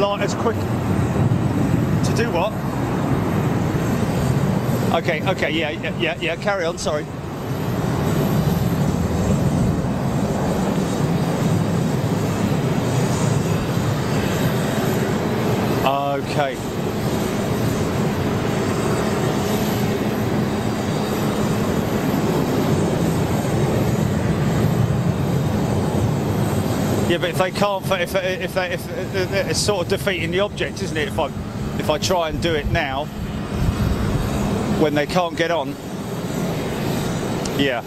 light, as quick. To do what? Okay, okay, yeah, yeah, yeah, yeah. Carry on. Sorry. Okay. Yeah, but if they can't, if uh, if they, if uh, uh, it's sort of defeating the object, isn't it? If I if I try and do it now, when they can't get on, yeah.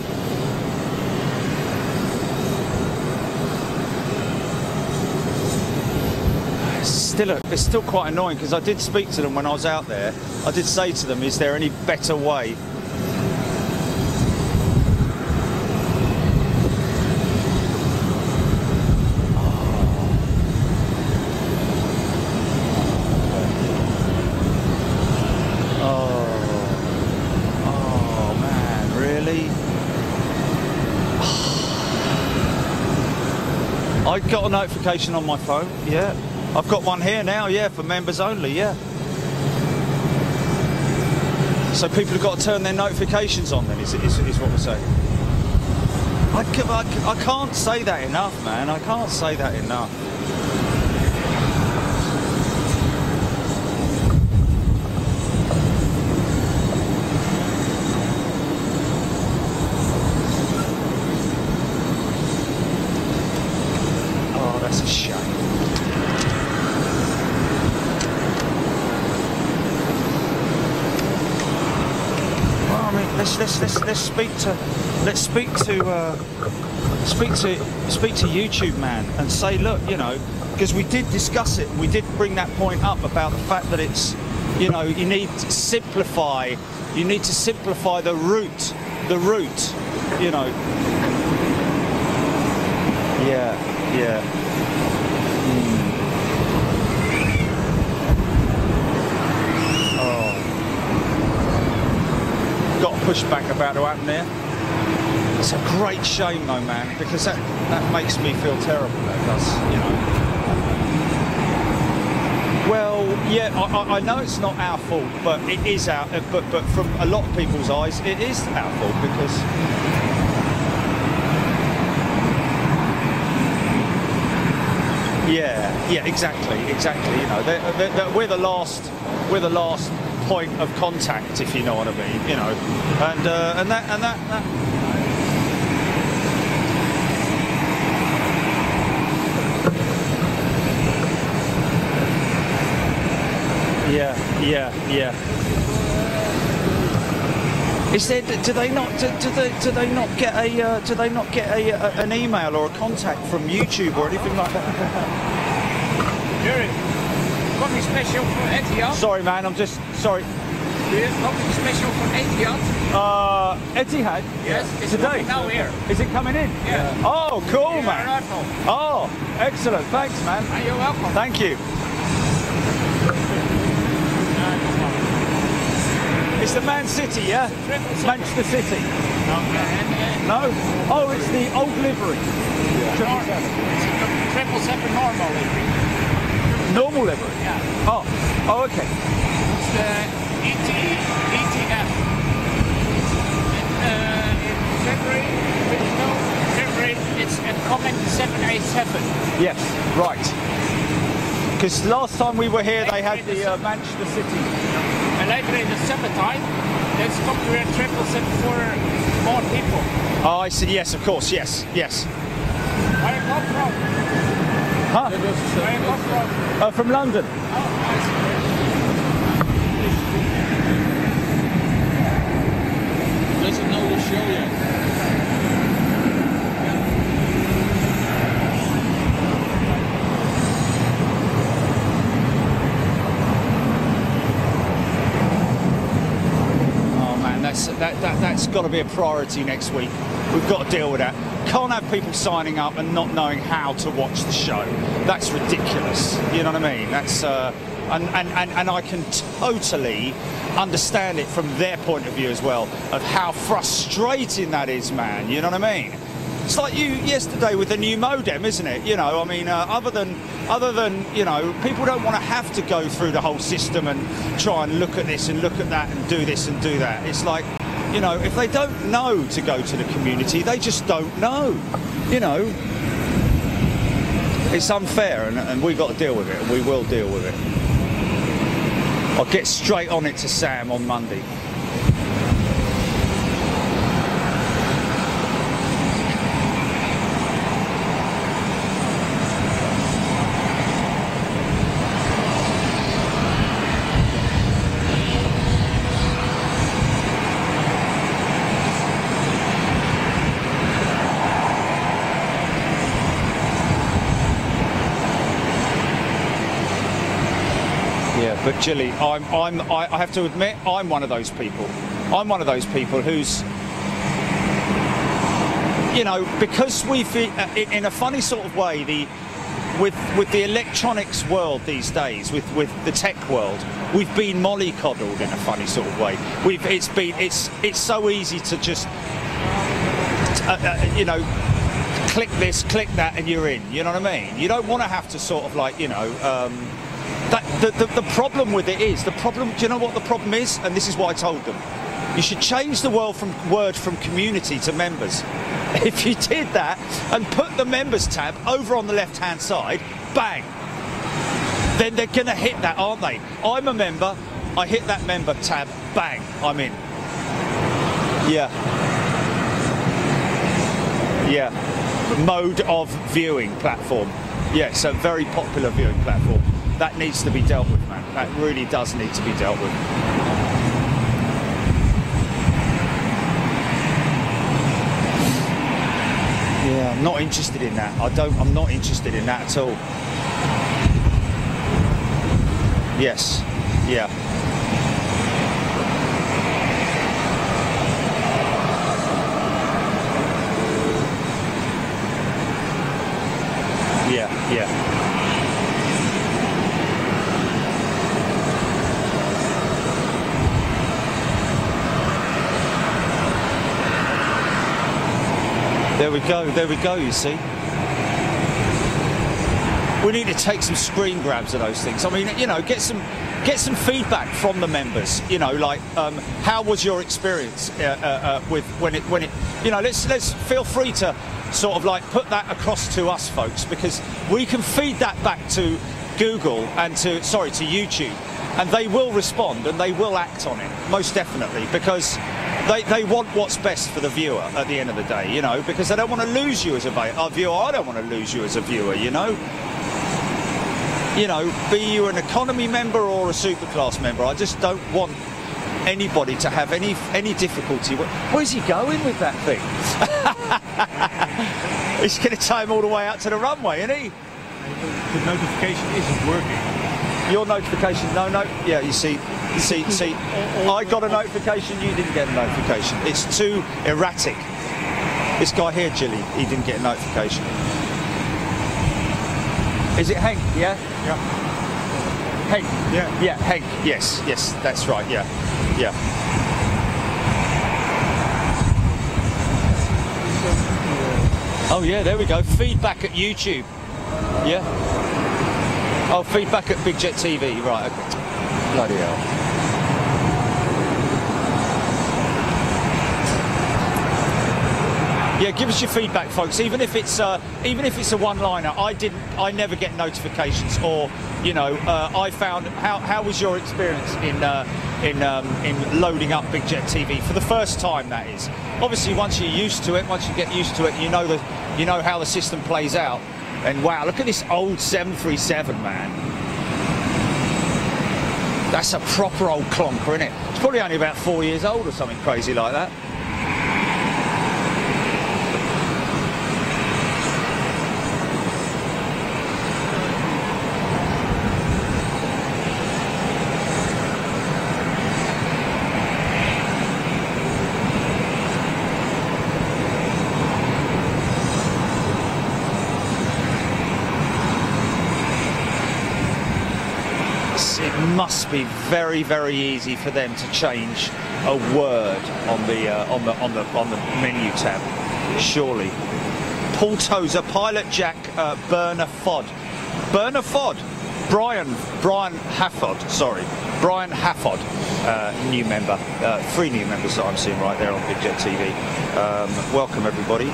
Still a, it's still quite annoying because I did speak to them when I was out there. I did say to them, "Is there any better way?" Oh man, really? I got a notification on my phone. Yeah, I've got one here now. Yeah, for members only. Yeah. So people have got to turn their notifications on. Then is, is, is what we're saying. I, I, I can't say that enough, man. I can't say that enough. Oh, that's a shame. Well, I mean, let's let's let's let's speak to let's speak to uh, speak to speak to YouTube man and say, look, you know, because we did discuss it. We did bring that point up about the fact that it's, you know, you need to simplify. You need to simplify the route, the route, you know. Yeah, yeah. Pushback about to happen there. It's a great shame though, man, because that, that makes me feel terrible. That does, you know. Well, yeah, I, I- know it's not our fault, but it is our. uh, But but from a lot of people's eyes, it is our fault because. Yeah, yeah, exactly, exactly. You know, they're, they're, they're- we're the last, we're the last point of contact, if you know what I mean. You know, and uh, and that and that, that Yeah, yeah, yeah. Is there? Do they not? Do, do they? Do they not get a? Uh, do they not get a, a an email or a contact from YouTube or anything like that? Jerry, coffee special for Etihad. Sorry, man. I'm just sorry. Yes, coffee special for Etihad. Uh, Etihad. Yes, it's Today. now here. Is it coming in? Yeah. Oh, cool, Yeah, man. Oh, excellent. Thanks, man. Ah, you're welcome. Thank you. It's the Man City, yeah? Triple seven. Manchester City. No? Oh, it's the old livery. uh, it's a triple seven normal livery. Normal livery. Yeah. Oh, oh, okay. The ET, ETF. And, uh, in February, did you know? February, it's at Comment 787. Yes, right. Because last time we were here, they had the uh, Manchester City. And later in the summertime, let's come to a triple seven for more people. Oh, I see. Yes, of course. Yes, yes. Where you come from? Huh? Where you come from? Uh, from London. Oh, I see. Doesn't know the show yet. Oh man, Oh, that's that, that that's got to be a priority next week. We've got to deal with that. Can't have people signing up and not knowing how to watch the show. That's ridiculous. You know what I mean? That's uh, and, and, and, and I can totally understand it from their point of view as well of how frustrating that is, man. You know what I mean? it's like you yesterday with the new modem, isn't it? You know, I mean, uh, other than other than you know, people don't want to have to go through the whole system and try and look at this and look at that and do this and do that. It's like, you know, if they don't know to go to the community, they just don't know. You know, it's unfair, and, and we've got to deal with it, and we will deal with it. I'll get straight on it to Sam on Monday. Gilly, I'm, I'm, I I have to admit, I'm one of those people. I'm one of those people who's, you know, because we've, uh, in a funny sort of way, the with with the electronics world these days, with with the tech world, we've been mollycoddled in a funny sort of way. We've, it's been, it's, it's so easy to just, uh, uh, you know, click this, click that, and you're in. You know what I mean? You don't want to have to sort of like, you know. Um, that, the, the, the problem with it is the problem. Do you know what the problem is? And this is what I told them. You should change the word from word from community to members. If you did that and put the members tab over on the left hand side, bang, then they're going to hit that, aren't they? I'm a member. I hit that member tab, bang, I'm in. Yeah. Yeah. Mode of viewing platform. Yes, a very popular viewing platform. That needs to be dealt with, man. That really does need to be dealt with. Yeah, I'm not interested in that. I don't. I'm not interested in that at all. Yes. Yeah. Yeah. There we go, there we go, you see. We need to take some screen grabs of those things. I mean, you know, get some get some feedback from the members. You know, like um, how was your experience uh, uh, uh, with when it when it you know, let's let's feel free to sort of like put that across to us folks because we can feed that back to Google and to sorry, to YouTube and they will respond and they will act on it most definitely because they, they want what's best for the viewer at the end of the day, you know, because they don't want to lose you as a, viewer. I don't want to lose you as a viewer, you know. You know, be you an economy member or a superclass member, I just don't want anybody to have any any difficulty. Where's he going with that thing? He's going to take him all the way out to the runway, isn't he? The notification isn't working. Your notification, no, no, yeah, you see, you see, see, I got a notification, you didn't get a notification. It's too erratic. This guy here, Jilly, he didn't get a notification. Is it Hank? Yeah? Yeah. Hank? Yeah. Yeah, Hank, yes, yes, that's right, yeah, yeah. Oh yeah, there we go. Feedback at YouTube. Yeah. Oh, feedback at Big Jet TV. Right. Okay. Bloody hell. Yeah, give us your feedback, folks. Even if it's uh, even if it's a one-liner, I didn't, I never get notifications. Or, you know, uh, I found how how was your experience in uh, in um, in loading up Big Jet TV for the first time? That is. Obviously, once you're used to it, once you get used to it, you know the you know how the system plays out. And wow, look at this old 737, man. That's a proper old clonker, isn't it? It's probably only about four years old or something crazy like that. It's- It must be very, very easy for them to change a word on the uh, on the on the on the menu tab. Surely. Paul Tozer, Pilot Jack, uh, Burner Fod. Burner Fod. Brian, Brian Hafford, sorry. Brian Hafford, uh, new member. Uh, three new members that I'm seeing right there on Big Jet TV. Um, welcome everybody.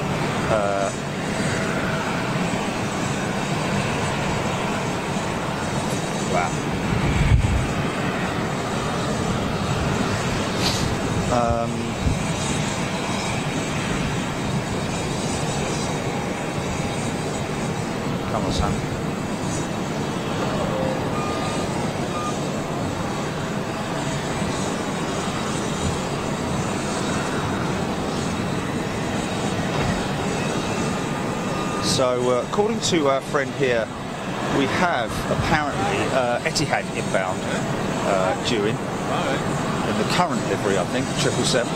Um, Come on, Sam. So, uh, according to our friend here, we have apparently uh, Etihad inbound uh, due in in the current livery, I think, triple seven.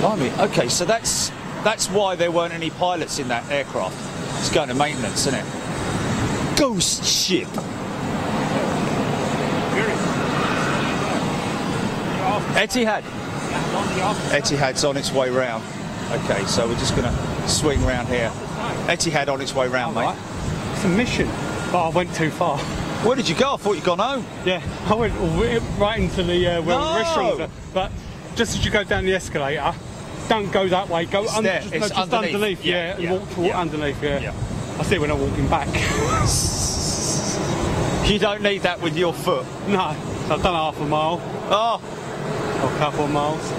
Blimey. Okay, so that's that's why there weren't any pilots in that aircraft. It's going to maintenance, isn't it? Ghost ship. Etihad. Etihad's on its way round. Okay, so we're just going to swing round here. Etihad on its way round, mate. Right. It's a mission, but I went too far. Where did you go? I thought you'd gone home. Yeah, I went right into the uh, where No. the restaurants are. But just as you go down the escalator, don't go that way. Go under, just, no, just underneath. underneath. Yeah, yeah, yeah, walk, walk yeah. underneath. Yeah. Yeah. I see when I'm walking back. You don't need that with your foot. no, I've done half a mile Oh, or a couple of miles.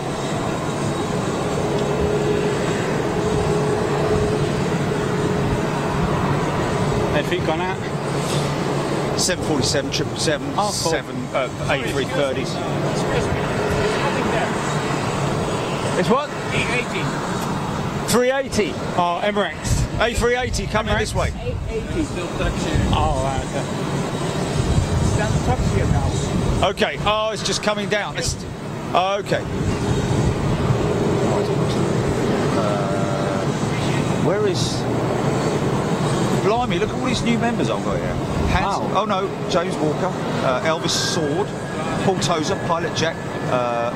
Anything gone out? 747, 777, Oh, cool. 7, uh, A330s. It's coming there. It's what? E80. 380. Oh, Emirates. A380 coming this way. 880. Still taxiing. Oh, right, okay. Stand taxi now. Okay. Oh, it's just coming down. It's, okay. Uh, where is? Blimey! Look at all these new members I've got here. Hans, Wow. Oh no, James Walker, uh, Elvis Sword, Paul Tozer, Pilot Jack. Uh,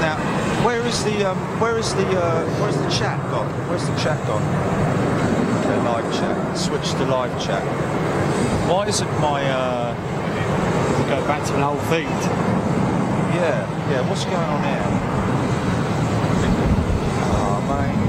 now, where is the um, where is the uh, where's the chat gone? Where's the chat gone? Okay, live chat. Switch to live chat. Why isn't my uh, Go back to an old feed. yeah, yeah. What's going on here? Oh, mate.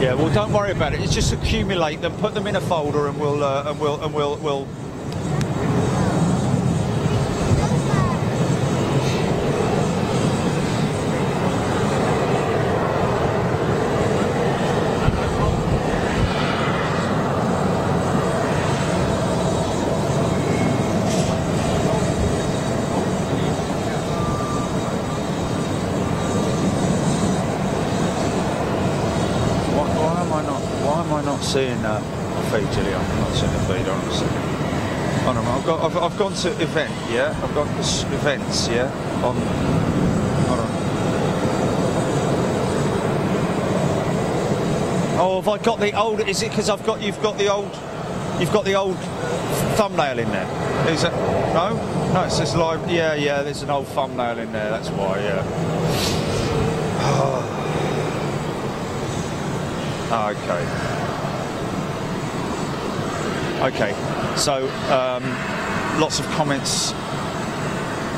Yeah, well, don't worry about it. It's just accumulate them, put them in a folder, and we'll uh, and we'll and we'll we'll. Why, why am I not? Why am I not seeing uh, a feed, Gillian? I'm not seeing a feed. Honestly. Hold on, I've. I've, gone to event. Yeah, I've got events. Yeah, on. Oh, have I got the old? Is it because I've got? You've got the old. You've got the old thumbnail in there. Is it? No, no. It says live. Yeah, yeah. There's an old thumbnail in there. That's why. Yeah. Ah, Okay. Okay. So, um, lots of comments.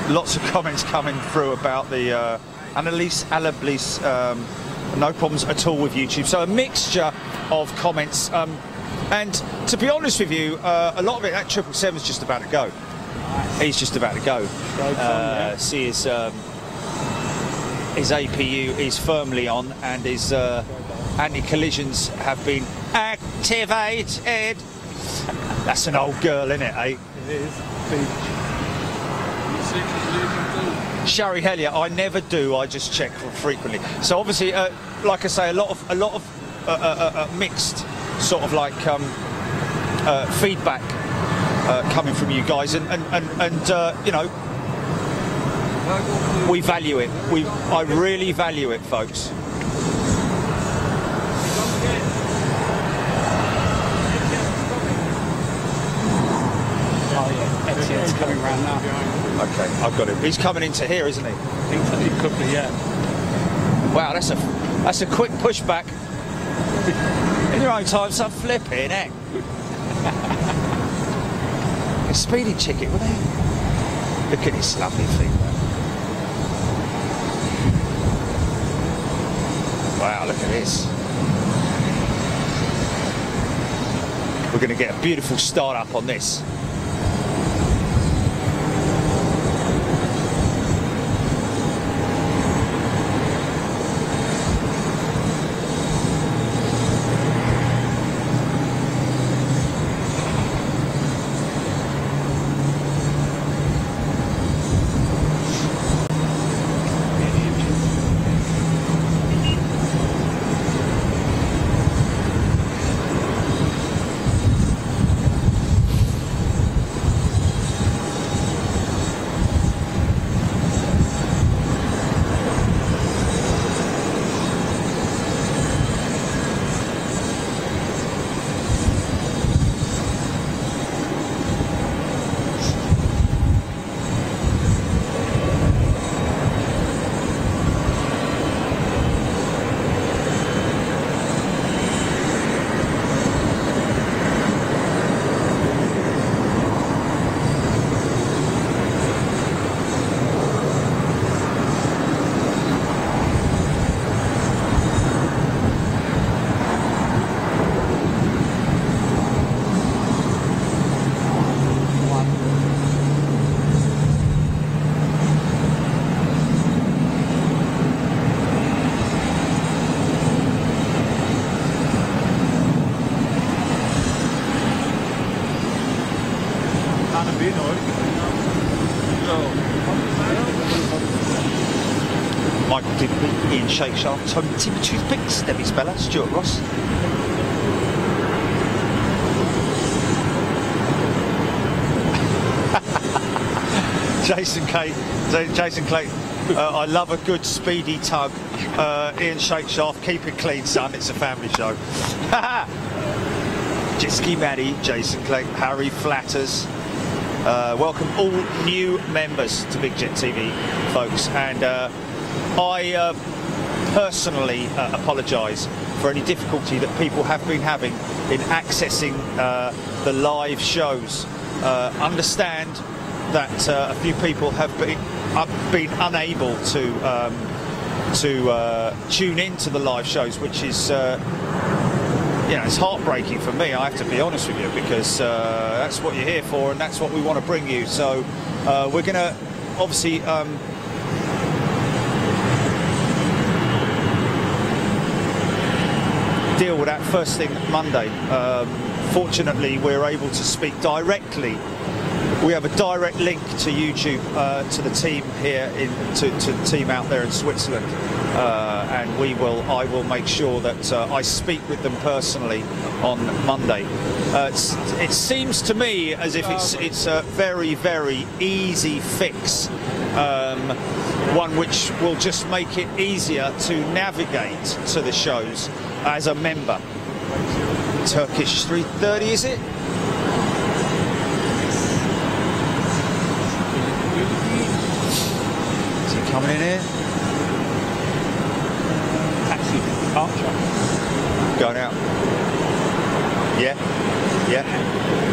Lots of comments coming through about the uh, Annalise Alablis. Um, no problems at all with YouTube. So a mixture of comments. Um, and to be honest with you, uh, a lot of it that triple seven's just about to go. He's just about to go. Uh, see his um, his APU is firmly on and his uh, anti-collisions have been activated. That's an old girl, isn't it, eh? It is. Sherry Hellier, I never do. I just check frequently. So obviously, uh, like I say, a lot of a lot of uh, uh, uh, uh, mixed sort of like um, uh, feedback coming from you guys, and and and, and you know, we value it. We I really value it, folks. Yeah. Etihad's coming round now. Okay, I've got him. He's coming into here, isn't he? I think that it could be, yeah. Wow, that's a that's a quick pushback. In your own time, some flipping heck. a speeding ticket, were they? Look at this lovely thing. Wow, look at this. We're going to get a beautiful start up on this. Ian Shakeshaft, Tom Timmy Toothpicks, Debbie Speller, Stuart Ross. Jason Kate, Jason Clayton. Uh, I love a good speedy tug. Uh, Ian Shakeshaft, keep it clean, son. It's a family show. Jisky Maddie, Jason Clayton, Harry Flatters. Uh, welcome all new members to Big Jet TV, folks. And uh, I uh, personally uh, apologise for any difficulty that people have been having in accessing uh, the live shows. Uh, understand that uh, a few people have been been unable to um, to uh, tune in to the live shows, which is uh, you know it's heartbreaking for me. I have to be honest with you because uh, that's what you're here for, and that's what we want to bring you. So uh, we're going to obviously. Um, deal with that first thing Monday. Um, fortunately, we're able to speak directly. We have a direct link to YouTube uh, to the team here, in, to, to the team out there in Switzerland, uh, and we will. I will make sure that uh, I speak with them personally on Monday. Uh, it seems to me as if it's it's a very very easy fix. Um, one which will just make it easier to navigate to the shows as a member. Turkish 330 is it? Is he coming in here? Taxi departure. Going out? Yeah? Yeah?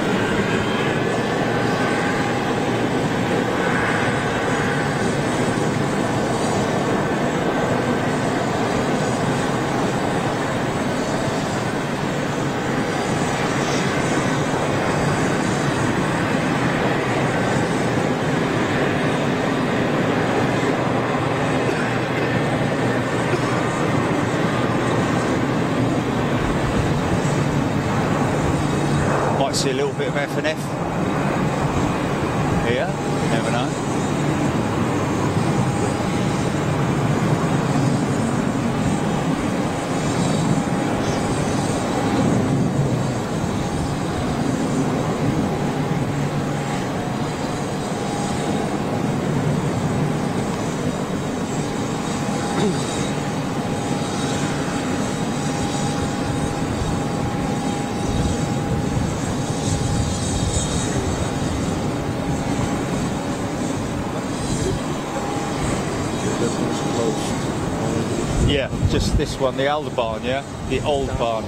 Just this one, the older barn, yeah? The old barn.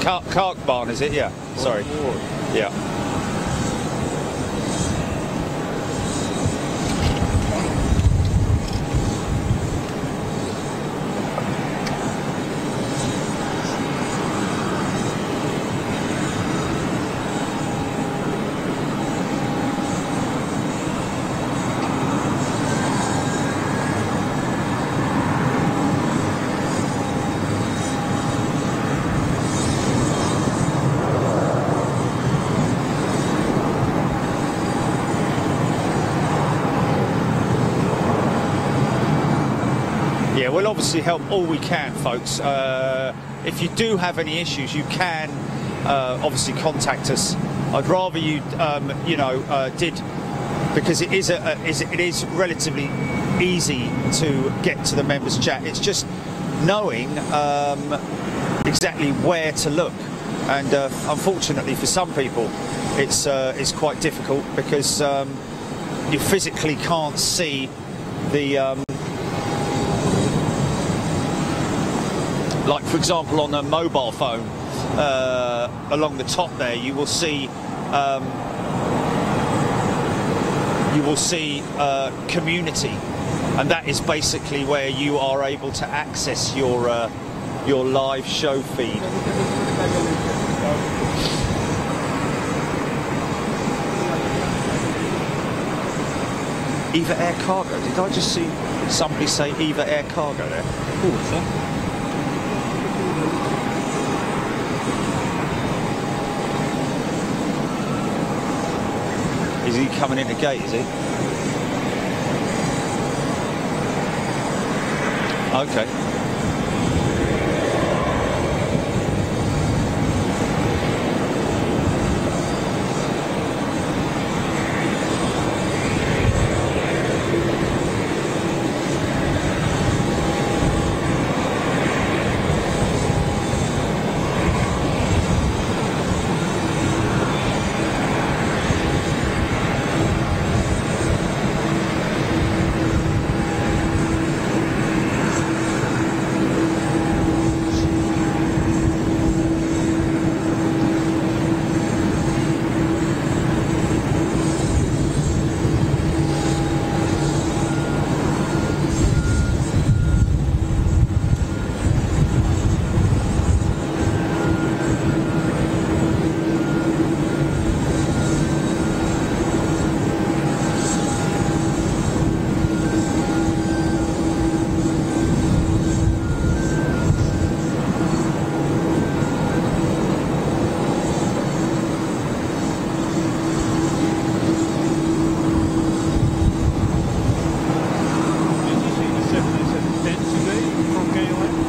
Cark barn, is it? Yeah. Sorry. Yeah. Yeah, we'll obviously help all we can, folks. Uh, if you do have any issues, you can uh, obviously contact us. I'd rather you, um, you know, uh, did because it is a, a is it is relatively easy to get to the members chat. It's just knowing um, exactly where to look, and uh, unfortunately for some people, it's uh, it's quite difficult because um, you physically can't see the. Um, like for example on a mobile phone uh, along the top there you will see um, you will see uh, community. And that is basically where you are able to access your uh, your live show feed. Eva Air Cargo. Did I just see somebody say Eva Air Cargo there Is he coming in the gate, is he? Okay.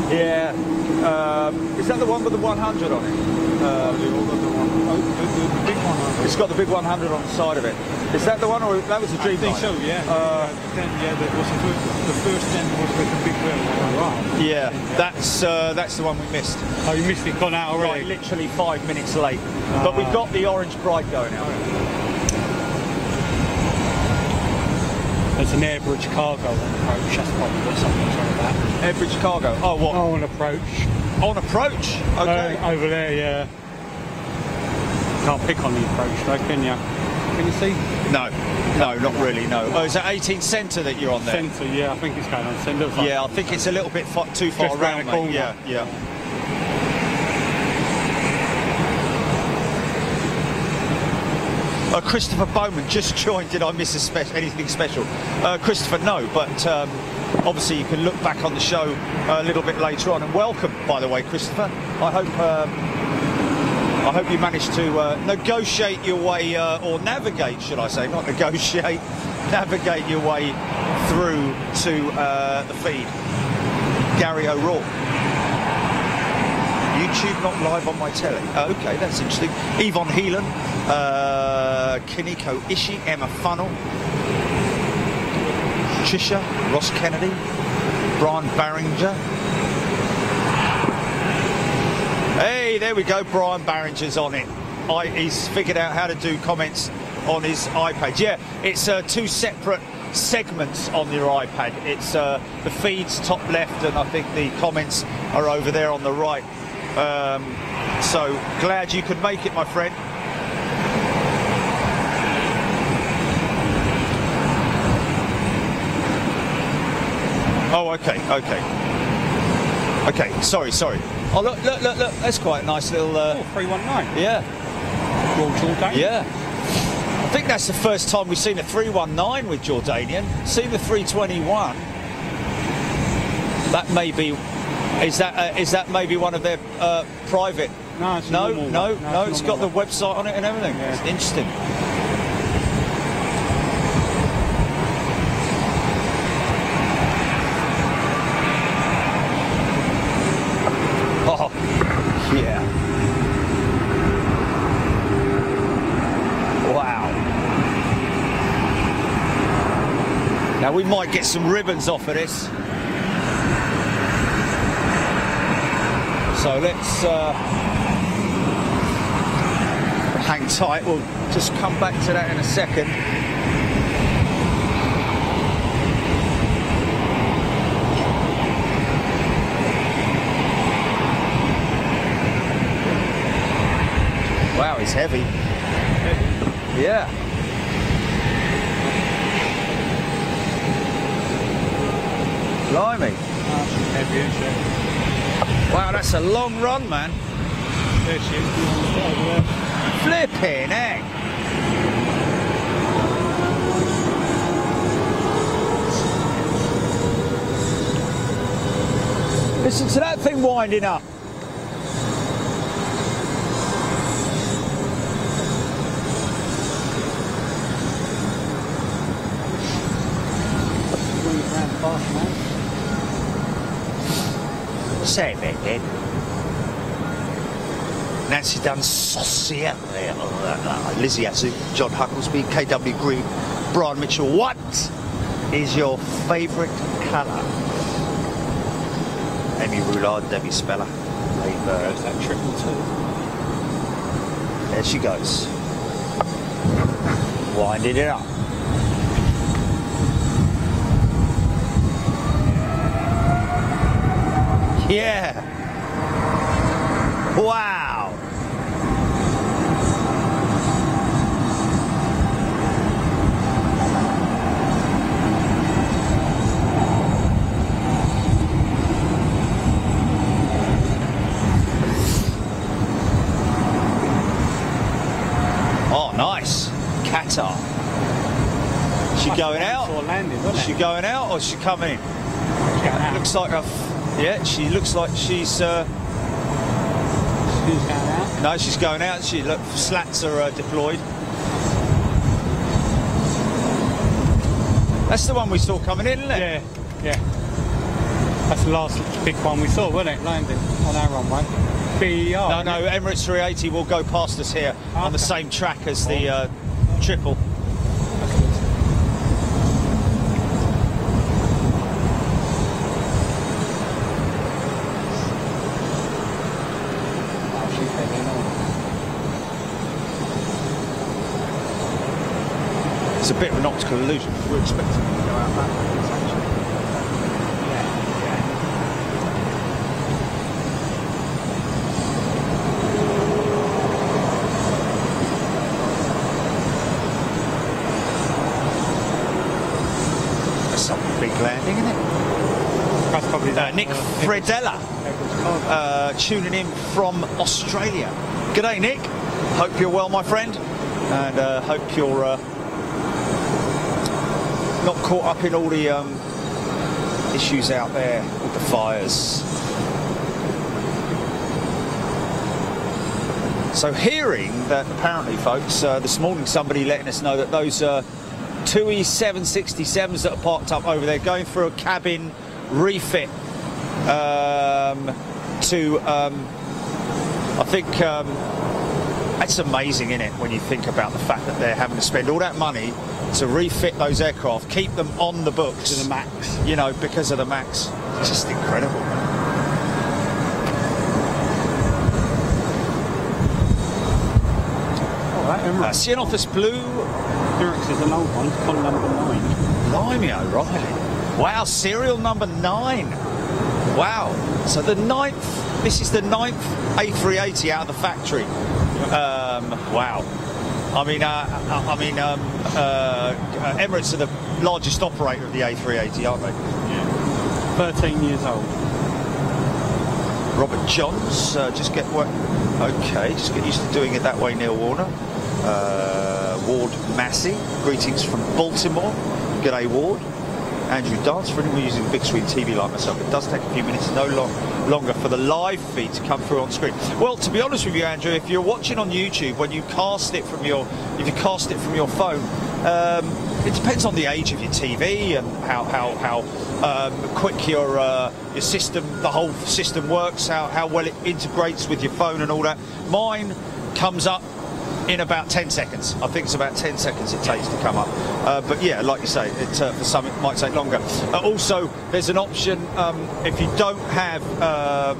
Yeah. Um, is that the one with the 100 on it? It's got the big 100 on the side of it. Is that the one, or that was a I Dream think so, yeah. Uh, then, yeah, that was the first, the first tent was with the big wheel. Right. Yeah, that's uh, that's the one we missed. Oh, you missed it, gone out Right, already. literally five minutes late. But we've got the Orange Pride going out. There's an Airbridge cargo on approach. That's probably what something's on about. Average cargo. Oh, what? Oh, an approach. On approach. Okay. Uh, over there, yeah. Can't pick on the approach though, can you? Can you see? no, no, not really. No. Oh, is it 18 centre that you're on there? Centre, yeah, I think it's going on centre. Like- Yeah, I think it's a little bit fa- too far Just around, round the Yeah, yeah. Uh, Christopher Bowman just joined. Did I miss a spe- anything special? Uh, Christopher, no, but um, obviously you can look back on the show a little bit later on. And welcome, by the way, Christopher. I hope um, I hope you managed to uh, negotiate your way, uh, or navigate, should I say, not negotiate, navigate your way through to uh, the feed. Gary O'Rourke. YouTube not live on my telly. Okay, that's interesting. Yvonne Heelan, uh, Kiniko Ishii, Emma Funnel, Trisha, Ross Kennedy, Brian Barringer. Hey, there we go. Brian Barringer's on it. I, he's figured out how to do comments on his iPad. Yeah, it's uh, two separate segments on your iPad. It's uh, the feeds top left, and I think the comments are over there on the right. Um, so glad you could make it, my friend. Oh, okay, okay. Okay, sorry, sorry. Oh, look, look, look, look. That's quite a nice little. Uh, Oh, 319. yeah, Royal Jordanian. yeah. I think that's the first time we've seen a 319 with Jordanian. See the 321. That may be. Is that uh, is that maybe one of their uh, private? No, it's a no, no, one. No, no. it's It's a got the website on it and everything. Yeah. It's interesting. Oh, yeah. Wow. Now we might get some ribbons off of this. So let's uh, hang tight. We'll just come back to that in a second. Wow, he's heavy. Yeah. Blimey. Wow, that's a long run, man. Flipping heck. Listen to that thing winding up. Say then. Nancy Dunn, Saucier, Lizzie Atsu, John Hucklesby, KW Green, Brian Mitchell. What is your favourite colour? Amy Roulard, Debbie Speller, uh, There's that triple two. There she goes. Winding it up. Yeah. Wow. Oh, nice. Qatar. She going out? Landed, She going out or she coming in? She's going out. Looks like a. Yeah, she looks like she's. Uh, She's going out. no, she's going out. She look slats are uh, deployed. That's the one we saw coming in, isn't it? Yeah, yeah. That's the last big one we saw, wasn't it? Landing on our runway. BER. No, no, Emirates 380 will go past us here on the same track as the uh, triple. Oh, she's heading on. It's a bit of an optical illusion. We're expecting it to go out that way. It's actually- That's a big landing, isn't it? That's probably Uh. Nick uh, Fredella uh, tuning in from Australia. G'day, Nick. Hope you're well, my friend, and uh, hope you're uh, not caught up in all the um, issues out there with the fires. So, hearing that apparently, folks, uh, this morning somebody letting us know that those uh, two E767s that are parked up over there going through a cabin refit um, to, um, I think um, that's amazing, is it, when you think about the fact that they're having to spend all that money to refit those aircraft, keep them on the books, to the max. you know, because of the max. It's just incredible. Oh, Uh, Emirates. Sea Office Blue, Emirates is an old one. It's con number nine. Blimey O'Reilly. Wow, serial number nine. Wow. So the ninth, this is the ninth A380 out of the factory. Um, wow. I mean, uh, I I mean, um, uh, uh, Emirates are the largest operator of the A380, aren't they? Yeah. 13 years old. Robert Johns, uh, just get work. Okay, just get used to doing it that way, Neil Warner. Uh, Ward Massey, greetings from Baltimore. G'day, Ward. Andrew Dance, for anyone using big screen TV like myself, it does take a few minutes, no long, longer for the live feed to come through on screen. Well, to be honest with you, Andrew, if you're watching on YouTube, when you cast it from your, if you cast it from your phone, um, it depends on the age of your TV and how how how um, quick your uh, your system, the whole system works, how how well it integrates with your phone and all that. Mine comes up in about 10 seconds. I think it's about 10 seconds it takes to come up. Uh, but yeah, like you say, it, uh, for some it might take longer. Uh, also, there's an option um, if you don't have um,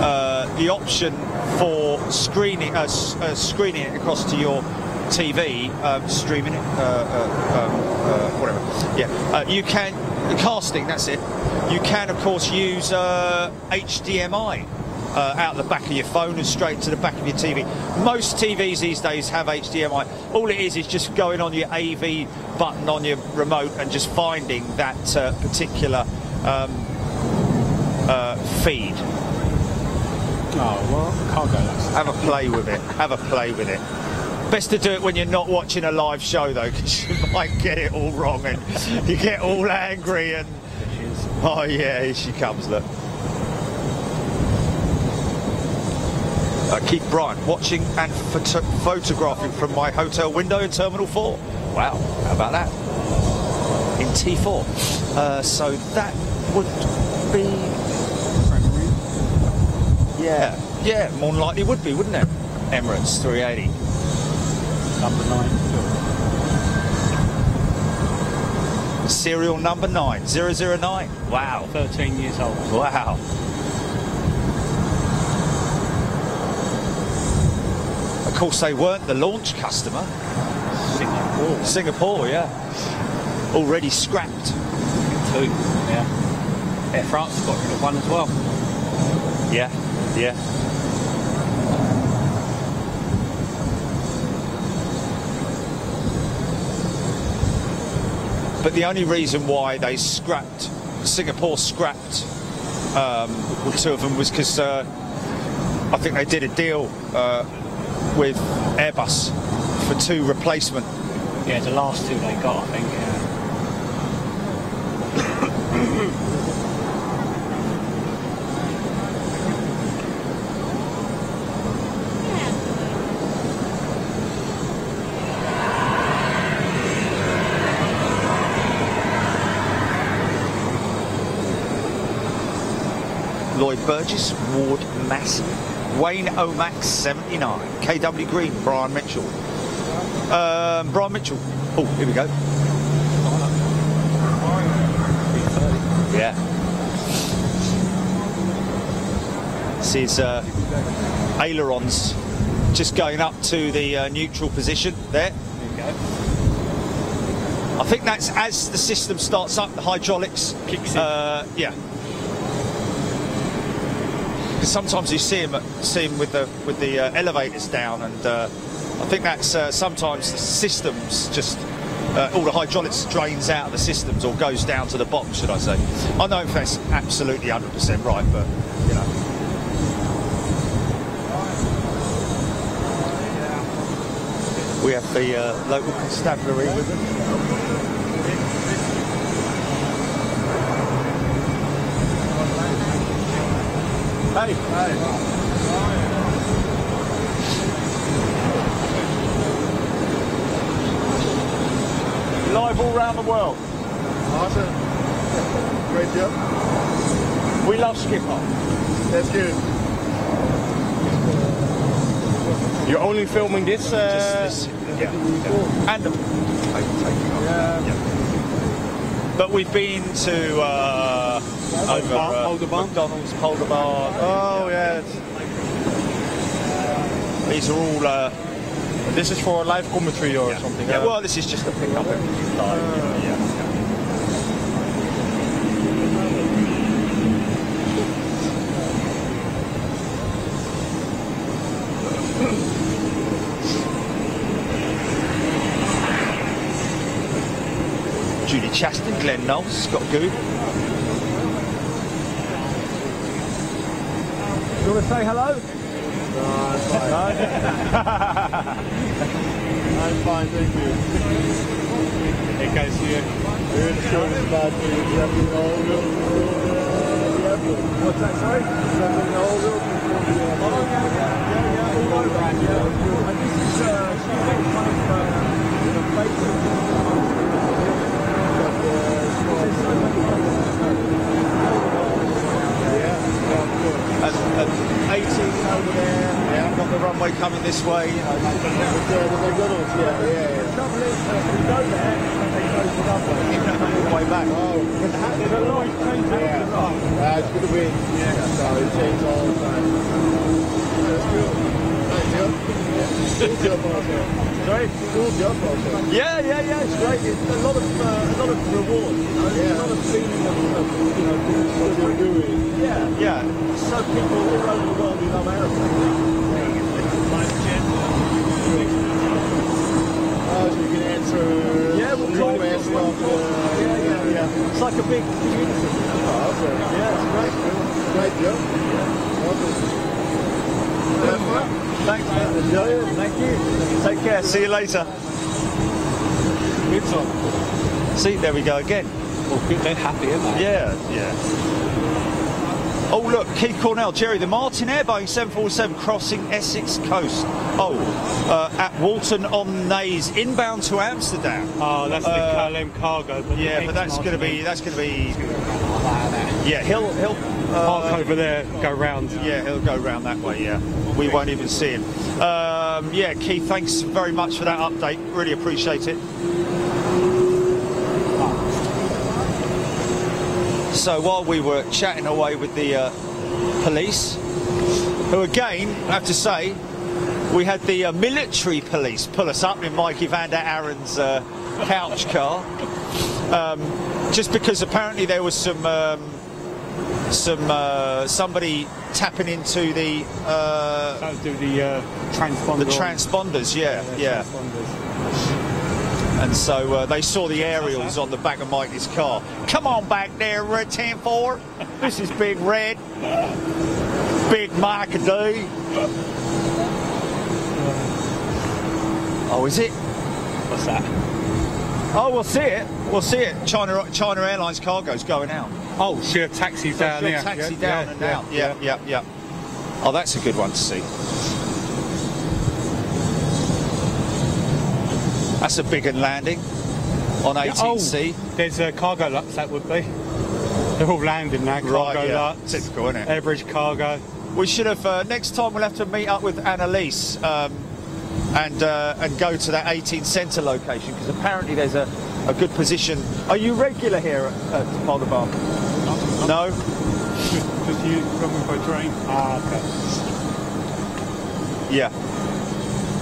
uh, the option for screening uh, uh, screening it across to your TV, um, streaming it, um, whatever. Yeah, you can casting. That's it. You can, of course, use HDMI uh, out the back of your phone and straight to the back of your TV. Most TVs these days have HDMI. All it is is just going on your AV button on your remote and just finding that uh, particular um, uh, feed. Oh, well, can't go that Have a play with it. Have a play with it. Best to do it when you're not watching a live show though, because you might get it all wrong and you get all angry and. Oh yeah, here she comes. Look. Uh, Keith Bryant watching and photo- photographing from my hotel window in Terminal 4. Wow, how about that? In T4. Uh, so that would be. Yeah, yeah, more than likely would be, wouldn't it? Emirates 380. number nine. Serial number 9, 009. Wow. 13 years old. Wow. Course, they weren't the launch customer. Singapore. Singapore, yeah. Already scrapped. Two. Yeah. Air France got rid of one as well. Yeah, yeah. But the only reason why they scrapped, Singapore scrapped um, two of them was because uh, I think they did a deal uh, with Airbus for two replacement. Yeah, the last two they got, I think. Yeah. Lloyd Burgess, Ward Massey, Wayne Omax 79, KW Green, Brian Mitchell. Um, Brian Mitchell. Oh, here we go. Yeah. This is uh, ailerons just going up to the uh, neutral position there. There you go. I think that's as the system starts up, the hydraulics Kicks in. Uh, yeah. 'Cause sometimes you see them, see 'em with the with the uh, elevators down, and uh, I think that's uh, sometimes the systems just uh, all the hydraulics drains out of the systems or goes down to the bottom, should I say? I know if that's absolutely 100% right, but you know. We have the uh, local constabulary with us. Hey. Live all around the world. Awesome. Great job. We love Skipper. That's good. You're only filming this? Uh, Just this, yeah, yeah. And the yeah. But we've been to uh, over Bar- uh, McDonald's Polderbar. Oh, yes. These are all... Uh, this is for live commentary or yeah. something. Yeah, well, this is just a pickup. Uh. Judy Chaston, Glenn Knowles, Scott Google. You want to say hello? I'm fine, thank you. The jumping all the the airport. What's that, sorry? Oh, yeah, yeah, yeah, yeah, all yeah. And this is, uh, she went kind of, and, and 18 over there, Yeah. got the runway coming this way. You know, But, the McDonald's, yeah, yeah, yeah. trouble is, we go there they close the runway. all the way back. Oh, There's a of change yeah. Uh, it's gonna be, yeah. So it changes all the time. That's good. Job. Cool job also. Sorry? Cool job also. Yeah, yeah, yeah, it's great. It's a lot of, uh, a lot of reward, you know, Yeah. a lot of feeling of, you know, doing What you're doing. Yeah, yeah. So people all over the world who love aeroplanes. Oh, so you can answer Yeah, we'll try to- requests of the, Yeah, yeah, yeah. It's like a big community. Oh, awesome. Yeah, it's great. Great job. Awesome. Thanks, man. Enjoy it. Thank you. Take care. See you later. Good one. See, there we go again. Well, good. They're happy, aren't they? Yeah, yeah. Oh, look, Keith Cornell, Jerry, the Martinair Boeing 747 crossing Essex coast. Oh, uh, at Walton on Naze, inbound to Amsterdam. Oh, that's the Uh, KLM cargo. But Yeah, the but that's going to be, that's going to be, yeah, he'll, he'll, uh, Park over there, go round. yeah, he'll go round that way, yeah. We won't even see him. Um, yeah, Keith, thanks very much for that update. Really appreciate it. So while we were chatting away with the uh, police, who again, I have to say, we had the uh, military police pull us up in Mikey van der Aren's uh, couch car, um, just because apparently there was some um, some uh, somebody tapping into the uh, do the uh, transponder. the transponders, yeah, the yeah. transponders. And so uh, they saw the aerials on the back of Mikey's car. Come on back there, Red 10-4. This is Big Red. Big Mike D. Oh, is it? What's that? Oh, we'll see it. We'll see it. China China Airlines cargo's going out. Oh, she had taxis down She'll here. Taxi Yeah, down yeah, and yeah, out. Yeah, yeah, yeah. Oh, that's a good one to see. That's a big un landing on 18C. Oh, there's uh, cargo lots that would be. They're all landing now. Cargo Right, yeah. lots. Typical, isn't it? Average cargo. We should have. Uh, next time we'll have to meet up with Annalise um, and uh, and go to that 18 centre location because apparently there's a, a good position. Are you regular here at, at Boulder Bar? No. Just, just you coming by train. Ah, okay. Yeah.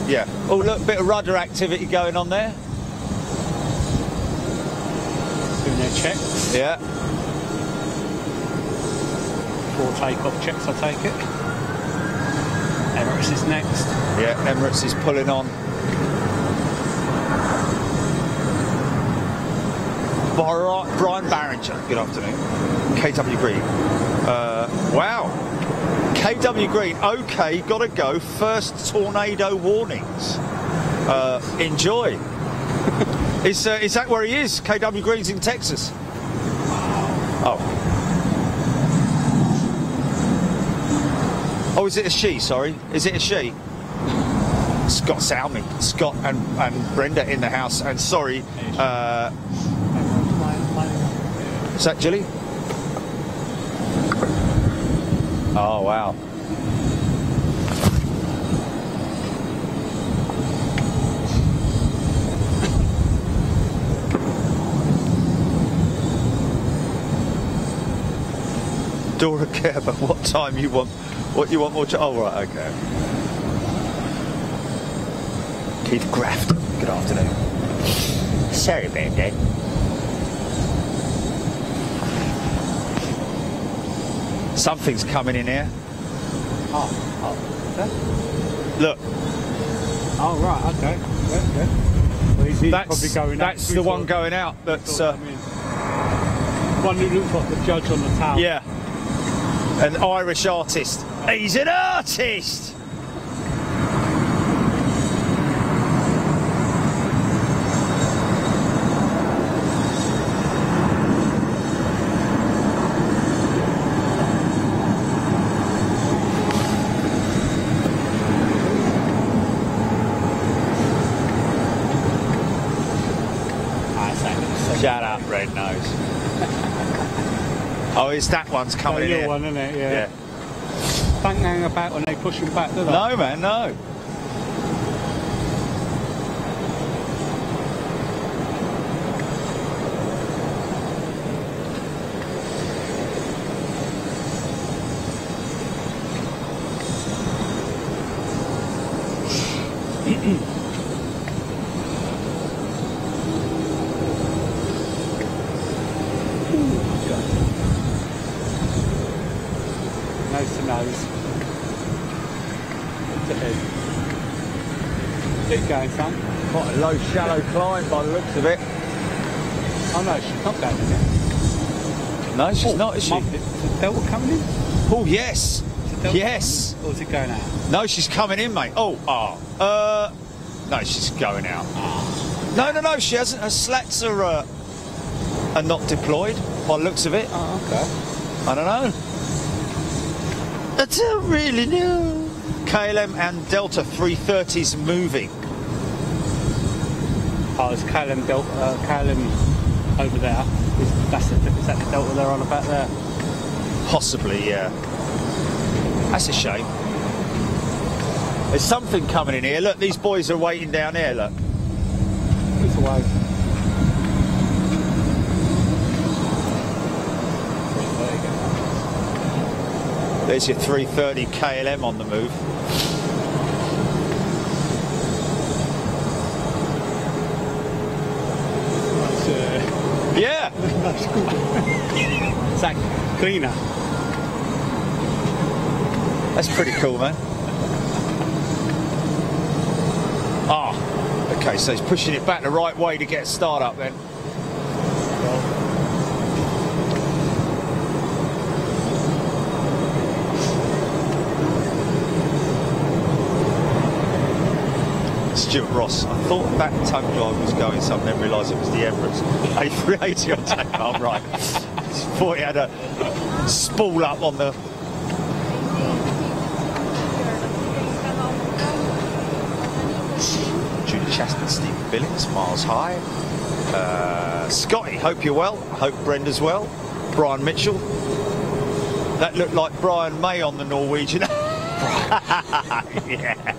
Yeah. Oh, look, bit of rudder activity going on there. Doing their checks. Yeah. Four takeoff checks, I take it. Emirates is next. Yeah. Emirates is pulling on. Brian Barringer. Good afternoon. KW Green. Uh, wow. KW Green. Okay, gotta go. First tornado warnings. Uh, enjoy. is, uh, is that where he is? KW Green's in Texas. Oh. Oh, is it a she? Sorry, is it a she? Scott Salmi, Scott and, and Brenda in the house. And sorry, uh, is that Jilly? Oh wow. Dora Kerber, what time you want? What you want more? Ch- oh right, okay. Keith Grafton, good afternoon. Sorry about that. Something's coming in here. Oh, oh. Look, Oh, right, okay. Yeah. Well, That's probably going out. that's the one going out. That's uh, one who looks like the judge on the tower. yeah, an Irish artist. He's an artist. Ah, it's that little segment. Shut up, red nose. oh, it's that one's coming in little here. one, isn't it? Yeah. Yeah. Don't hang about when they push him back, do they? No, man, no. Nose to nose. To head. Keep going, son. Quite shallow climb by the looks of it. Oh no, she's not going in. No, she's not, is she? Mum, Is the Delta coming in? Oh, yes. Is the Delta Yes. coming? Or is it going out? No, she's coming in, mate. Oh, ah. Uh, no, she's going out. No, no, no, she hasn't. Her slats are, uh, are not deployed by the looks of it. Oh, okay. I don't know. I don't really know. KLM and Delta 330s moving. Oh, it's KLM Delta, uh, KLM over there. Is, that's the, is that the Delta they're on about there? Possibly, yeah. That's a shame. There's something coming in here. Look, these boys are waiting down here, look. It's away. There's your 330 KLM on the move. It's, uh, Yeah. it's that cleaner. That's pretty cool, man. Ah, okay, so he's pushing it back the right way to get a start up then. Stuart Ross, I thought that tongue drive was going something, then realised it was the Emirates. A380 on tape. Oh, right. Thought he had a spool up on the Judy Chaston, Steve Billings, Miles High. Uh, Scotty, hope you're well. Hope Brenda's well. Brian Mitchell. That looked like Brian May on the Norwegian. yeah.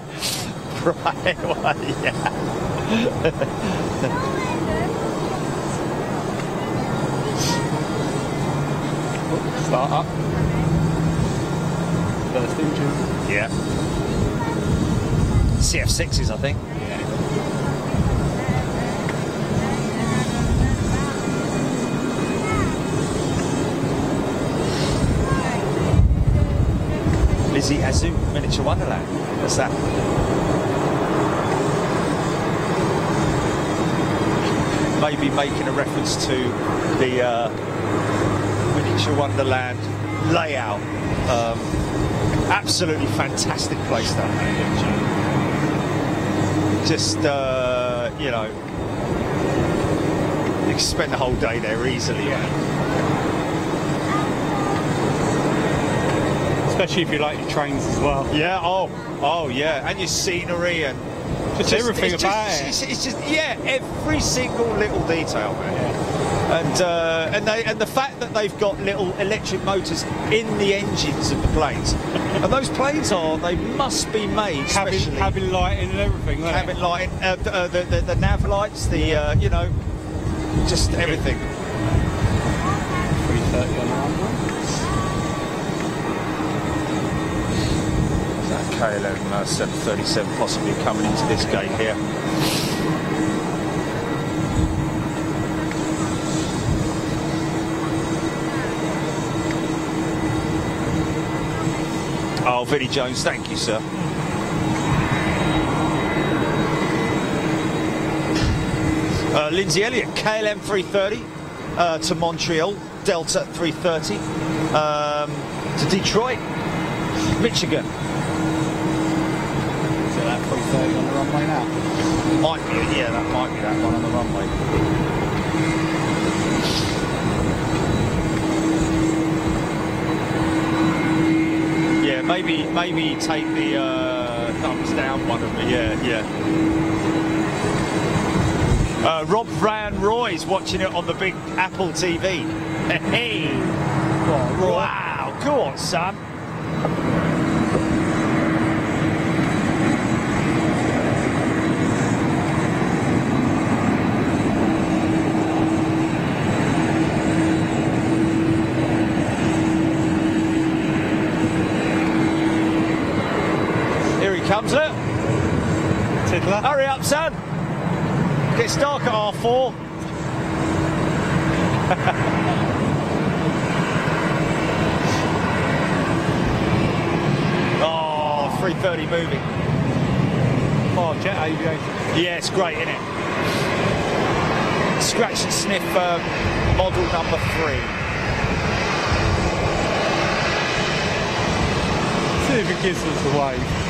Brian, well, yeah. Start up. First engine. Yeah. CF6s, I think. Lizzie Azu, Miniature Wonderland. What's that? Maybe making a reference to the uh, Miniature Wonderland layout. Um, absolutely fantastic place that. Just uh, you know, you can spend the whole day there easily. Especially if you like your trains as well. Yeah. Oh. Oh yeah. And your scenery and Just, everything about just, it. It's, it's just yeah, every single little detail, man. And uh, and they and the fact that they've got little electric motors in the engines of the planes, and those planes are they must be made Cabin, specially. cabin lighting and everything. wasn't cabin lighting, uh, the, uh, the, the the nav lights, the uh, you know, just everything. 330 on. That KLM uh, 737 possibly coming into this gate here. Oh, Vinnie Jones, thank you, sir. Uh, Lindsay Elliott, KLM 330 uh, to Montreal, Delta 330 um, to Detroit, Michigan. So that 330 on the runway now. Might be, yeah, that might be that one on the runway. Maybe maybe take the uh, thumbs down one of me. Yeah, yeah. Uh, Rob Van Roy's watching it on the big Apple TV. Hey, wow, go on, son. Here he comes, look. Son. Gets dark at half four. oh, 330 moving. Oh, jet aviation. Yeah, it's great, isn't it? Scratch and sniff uh, model number three. See if it gives us the wave.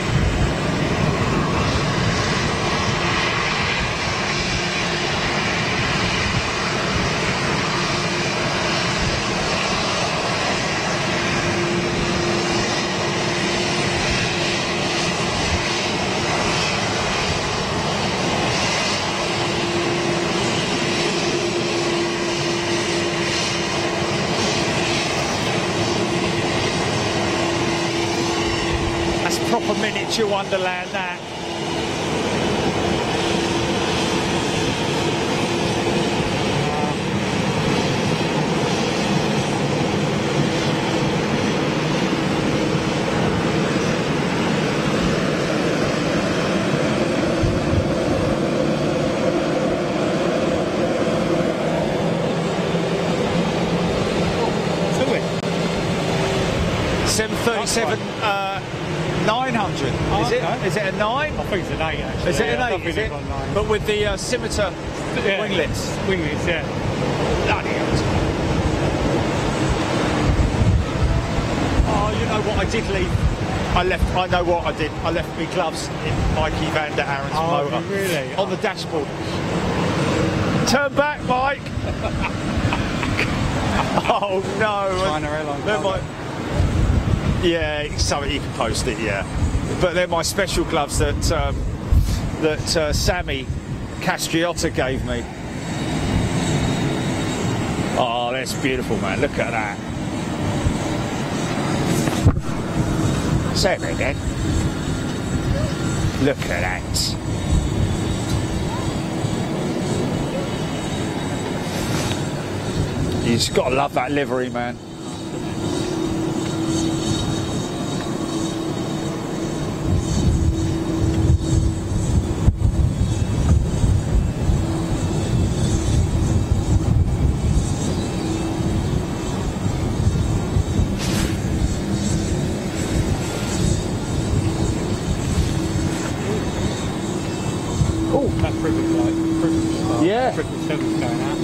That's miniature Wonderland, that. To it. 737 uh, 900. Oh, is it? okay. Is it a 9? I think it's an 8 actually. Is it Yeah, an I 8? don't Is think it? they've got nine. But with the uh, scimitar Yeah. winglets. Winglets, yeah. Bloody hell. Oh, you know what? I did leave. I left. I know what I did. I left my gloves in Mikey Van der Aren's Oh, motor really? on the dashboard. Turn back, Mike. oh no! China Airlines They're my- yeah, something you can post it. Yeah, but they're my special gloves that um, that uh, Sammy Castriotta gave me. Oh, that's beautiful, man. Look at that. Say it again. Look at that. You just gotta love that livery, man.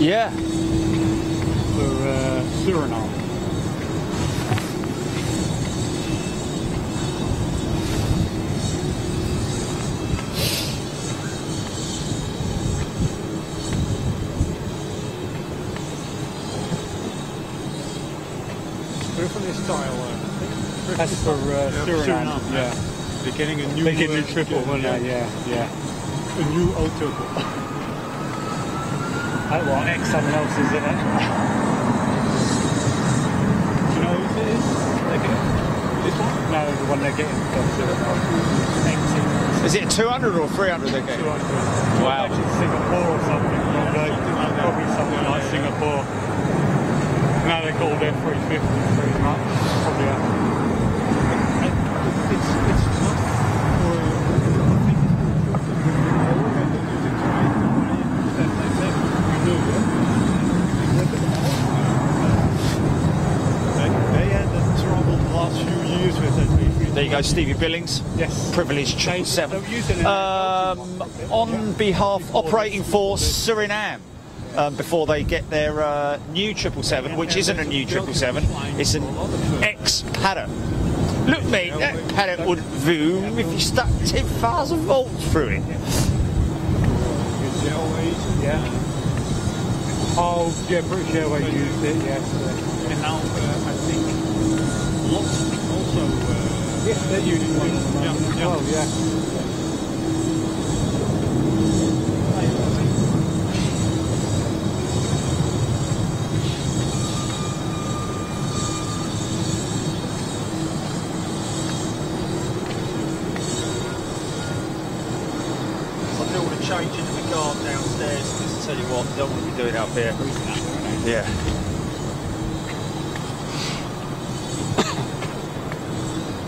Yeah. for uh, Suriname. Where from this style? Uh, That's for uh, Suriname. Suriname. Yeah. they're getting a new. They get uh, new triple, yeah, yeah. Yeah, yeah. A new auto. What? X someone else's in it. Do you know who it is? They this one. No, the one they're getting from. Is it 200 or 300 they're getting? Wow. Actually Singapore or something. Probably, probably something like Singapore. Now got all their 350 pretty much. Probably uh, It's it's not for. I think it's for step by step. You know, yeah? They, they had trouble the last few years with that. There you go, Stevie Billings. Yes. Privileged They- 777. they were using it Um, on behalf, operating for Suriname. Um, before they get their uh, new 777, which isn't a new 777, it's an ex Parrot. Look, mate, that Parrot would boom if you stuck 10,000 volts through it. Yeah. Oh, yeah, British Airways used it, yes. And now uh, I think lots. Yes, they're using one at the moment Yeah, yeah. well, yeah. I'll do all the changing of the guard downstairs because I tell you what, don't want to be doing up here. Yeah.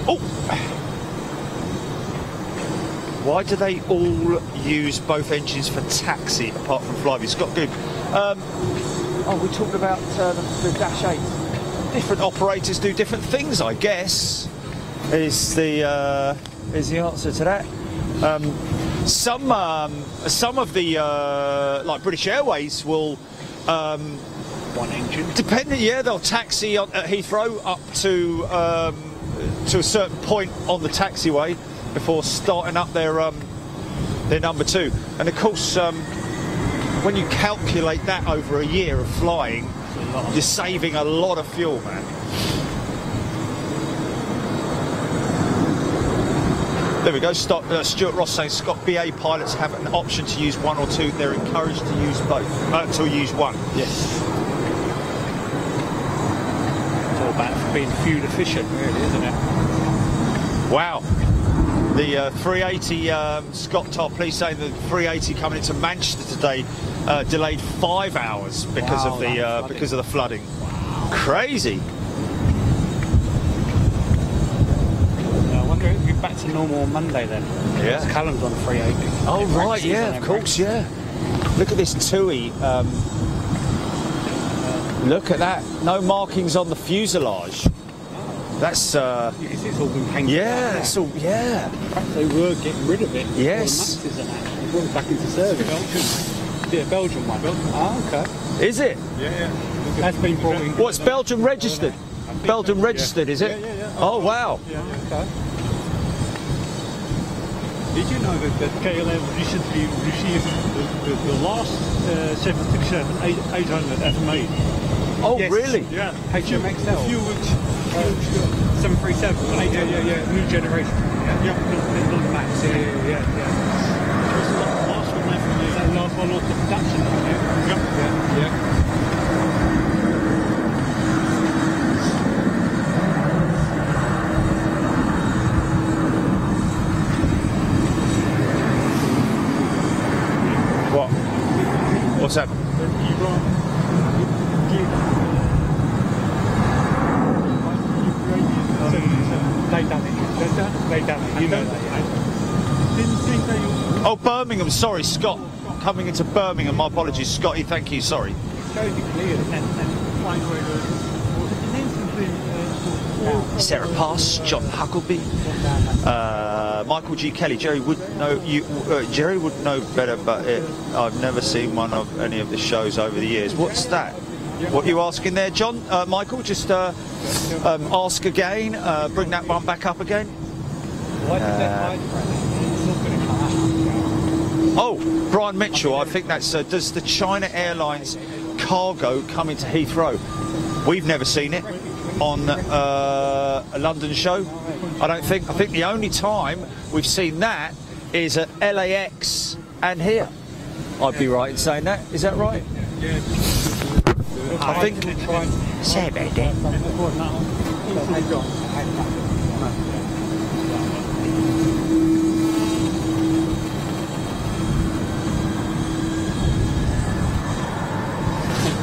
oh! Why do they all use both engines for taxi apart from Flybe? Scott Good. Um, oh, we talked about uh, the, the Dash 8. Different operators do different things, I guess. Is the uh, is the answer to that? Um, some um, some of the uh, like British Airways will um, one engine. depending. Yeah, they'll taxi on, at Heathrow up to um, to a certain point on the taxiway before starting up their um, their number two. And of course, um, when you calculate that over a year of flying, you're saving a lot of fuel, man. There we go. Stop, uh, Stuart Ross saying Scott BA pilots have an option to use one or two. They're encouraged to use both. Uh, to use one. Yes. It's all about being fuel efficient, really, isn't it? Wow. The uh, 380, um, Scott Todd, please say the 380 coming into Manchester today uh, delayed five hours because Wow, of the uh, flooding. because of the flooding. Crazy. Yeah, I wonder if be back to normal on Monday then. Yeah. Because Callum's on 380. Oh right, yeah, of course, yeah. Look at this TUI. Um, look at that. No markings on the fuselage. That's uh, You can see it's all been painted. yeah, out. that's all. Yeah. Perhaps they were getting rid of it. Yes. The and that. They brought it back into service. Belgium. Yeah, Belgium one. Ah, okay. Is it? Yeah, yeah. That's been brought in. What's Belgium registered? Belgium registered, is it? Yeah, yeah, yeah. Oh wow. Yeah, okay. Did you know that, that KLM recently received the, the, the last uh, 767 800 ever made? Oh Yes. really? Yeah. HMXL. A few weeks. Uh, few weeks ago. 737. Yeah, yeah, yeah, yeah. New generation. Yeah, yeah. The, the Max. Yeah, yeah, yeah. yeah. It was the last one ever made. That last one off the production line, yeah? Yeah. Yeah, yeah. What? What's that? They done it. They done it. You know that, yeah. Didn't think they would Oh, Birmingham. Sorry, Scott. Coming into Birmingham. My apologies, Scotty. Thank you. Sorry. Shows you clearly. find where the was it an infantry Sarah Pass, John Huckleby, uh, Michael G. Kelly. Jerry would know you. Uh, Jerry would know better, but it, I've never seen one of any of the shows over the years. What's that? What are you asking there, John? Uh, Michael, just uh, um, ask again. Uh, bring that one back up again. Why did they hide from it? It's not going to come out. Oh, Brian Mitchell. I think that's. Uh, does the China Airlines cargo come into Heathrow? We've never seen it on uh, a London show. I don't think. I think the only time we've seen that is at LAX and here. I'd be right in saying that. Is that right? Yeah. I think. Say about that.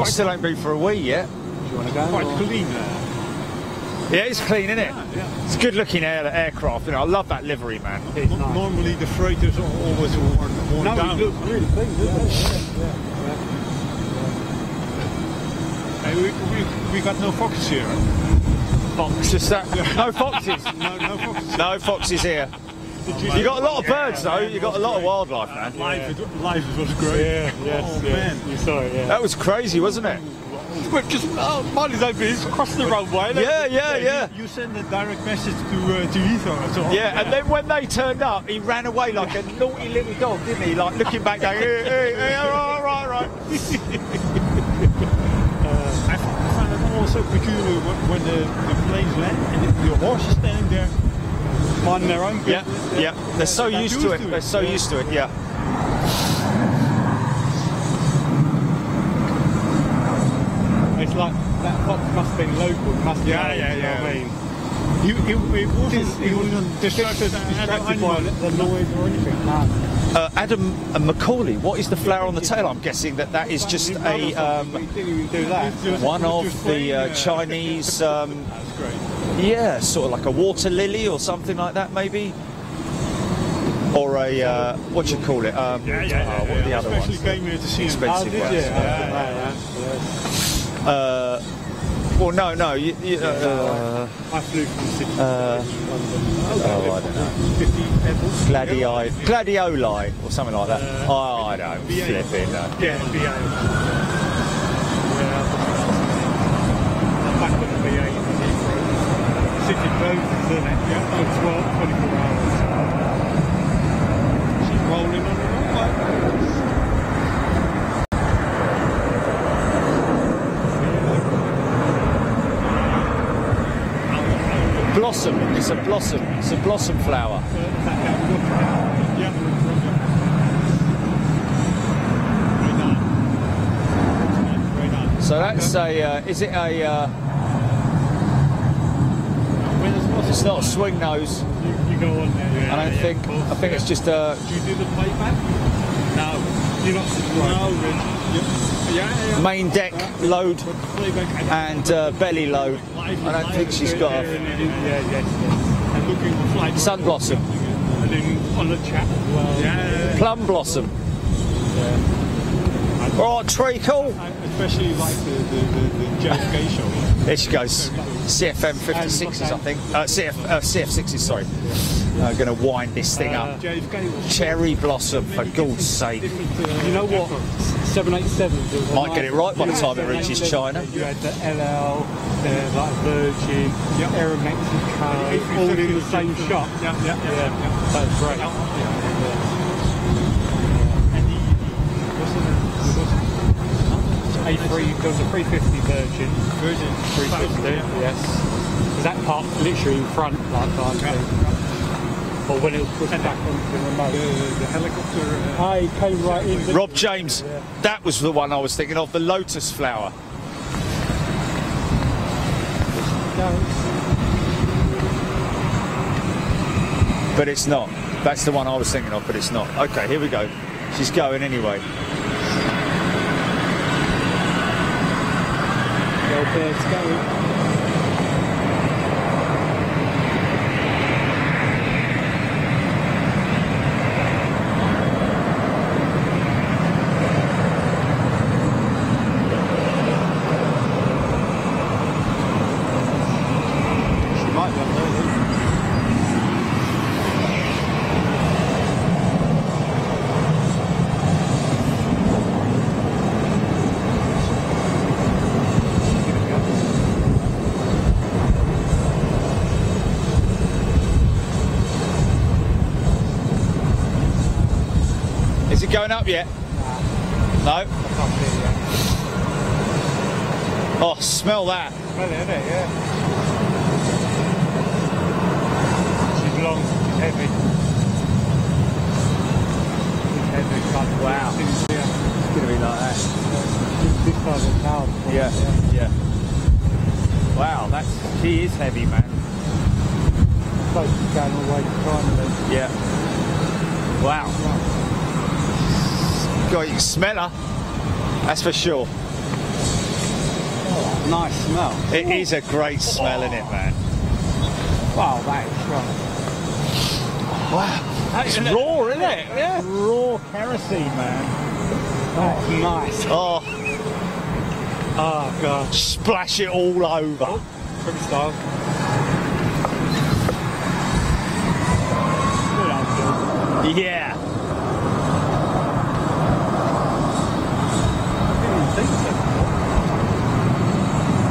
It's I still ain't been for a wee yet. Do you want to go? Oh, quite or- clean there. Yeah, it's clean, isn't it? Yeah. It's a good looking air, aircraft. You know, I love that livery, man. It's nice. Normally the freighters are always worn, worn No, down. looks really clean? Yeah, yeah, Hey, we, we, we got no foxes here. Fox. Just that. No foxes. No, no foxes. No foxes here. You got a lot of birds though. You got a lot of wildlife, man. Life, life was great. Yeah, yes, oh, yeah. man. You saw it, yeah. That was crazy, wasn't it? But just oh, Molly's like this, across the roadway. Yeah, yeah, yeah. You, you send a direct message to uh, to Heathrow. So Yeah, and then when they turned up, he ran away like a naughty little dog, didn't he? Like looking back, going, hey, hey, hey, all right, all right, all right. I f- I find it also peculiar when, when the, the planes land and the, the horses standing there, minding their own Yeah, business. yeah. They're so They're used to it. They're so used to it. Yeah. It's like that fox must have been local. Must have Yeah, been, yeah, yeah. I mean? He, he, he wasn't, Dis- he wasn't distracted, distracted by the noise or anything. No. Uh, Adam uh, Macaulay. What is the flower on the tail? I'm guessing that that is just a um, do, do that. One of the uh, uh, Chinese. Um, That's great. Yeah, sort of like a water lily or something like that, maybe. Or a uh, what you call it? Um, Yeah, yeah, yeah. uh, what are the yeah. other Especially ones? came here to see. Expensive Oh, ones. Yeah. Yeah. Uh, well, no, no. You, you, uh, I flew from the city Uh, to London. oh, I don't know. 50 apples. Gladii, gladioli or something like that. Uh, oh, I don't flip it. No. Yeah, BA. Yeah. Back when the BA in Heathrow. City Oh, 12, 24 hours. She's rolling on the runway. Blossom. It's a blossom. It's a blossom flower. So that's a. Uh, is it a? Uh, When it's not a swing nose. you, you go on there. Yeah, I don't yeah, think. I think yeah. it's just a. Do you do the playback? No. You're not subscribed? No, Rich. Yeah, yeah. yeah. main deck load But the playback and uh, belly load. I don't think she's got Yeah, a yeah, yeah, yeah. And looking for flight. sun blossom, And then on the chat as well. Yeah. plum blossom. All right, treacle. Especially like the, the, the, the JFK show. There she goes. CFM 56s, I think. Uh, CF, uh, CF6s, sorry. Uh, going to wind this thing up. Cherry blossom, for God's sake. Uh, You know what? 787. Might get it right by the time it reaches China. You had the LL, the like Virgin, Yep. Aeromexico, all in the same shop. Yeah, yeah, yeah. yeah. That's great. What's the, A3, there was a 350 Virgin. Virgin 350, yes. Is that part literally in front, like kind of thing? Or when it was pushed back onto the The, remote? the helicopter. Uh, I came right in. Rob it? James, that was the one I was thinking of, the lotus flower. But it's not. That's the one I was thinking of, but it's not. Okay, here we go. She's going anyway. Go birds going. Going up yet? No? Oh, smell that. Isn't it? Yeah. She's long, she's heavy. It's heavy, Wow. It's going to be like that. this of the town. Yeah, yeah. Wow, that's she is heavy, man. Close to going all the way to China then. Yeah. Wow. God, you can smell her. That's for sure. Oh, nice smell. It is a great smell, isn't it, man? Wow, that is strong. Wow. It's raw, isn't it? Yeah. Raw kerosene, man. That's nice. Oh, Oh, God. splash it all over. Oh, pretty style. Yeah.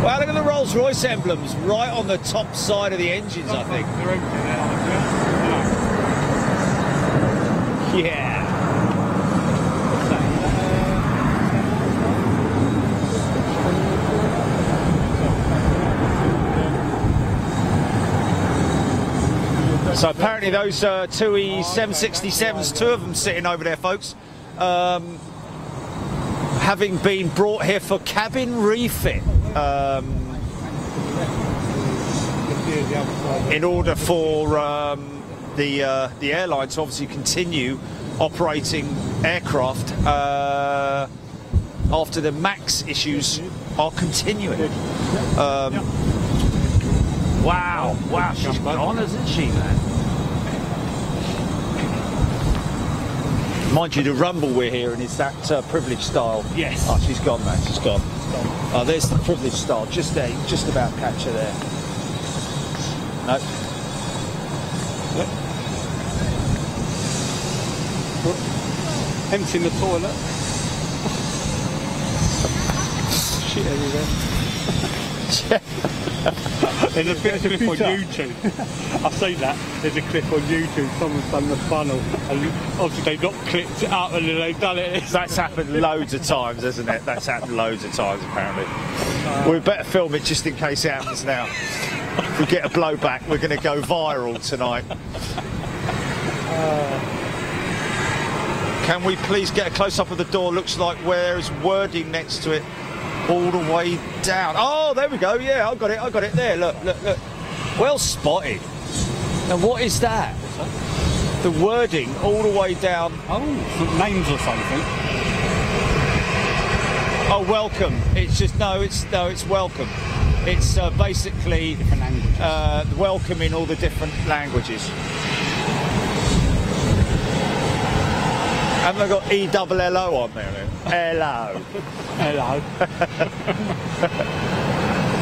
Wow, look at the Rolls Royce emblems right on the top side of the engines, I think. They're empty there, Yeah. So apparently those uh, TUI 767s, two of them sitting over there, folks, um, having been brought here for cabin refit. Um, in order for um, the uh, the airline to obviously continue operating aircraft uh, after the max issues are continuing. Um, wow, wow, she's gone, isn't she, man? Mind you, the rumble we're hearing is that uh, Privilege Style. Yes. Oh, she's gone, man. She's gone. Oh, there's the Privilege Style. Just there, just about her there. No. Emptying the toilet. Shit everywhere. There's a bit of a clip on YouTube. I've seen that. There's a clip on YouTube. Someone's done the funnel, and obviously they've not clipped it up, and they've done it. That's happened loads of times, hasn't it? That's happened loads of times, apparently. we better film it just in case it happens now. We get a blowback, we're going to go viral tonight. Can we please get a close up of the door? Looks like there's wording next to it all the way down. Oh, there we go. Yeah, I got it. I got it there. Look, look, look. Well spotted. Now, what is that? The wording all the way down Oh, names or something. Oh, welcome. It's just no. It's no. It's welcome. It's uh, basically uh, welcome in all the different languages. Haven't I got E double L O on there? Hello. Hello.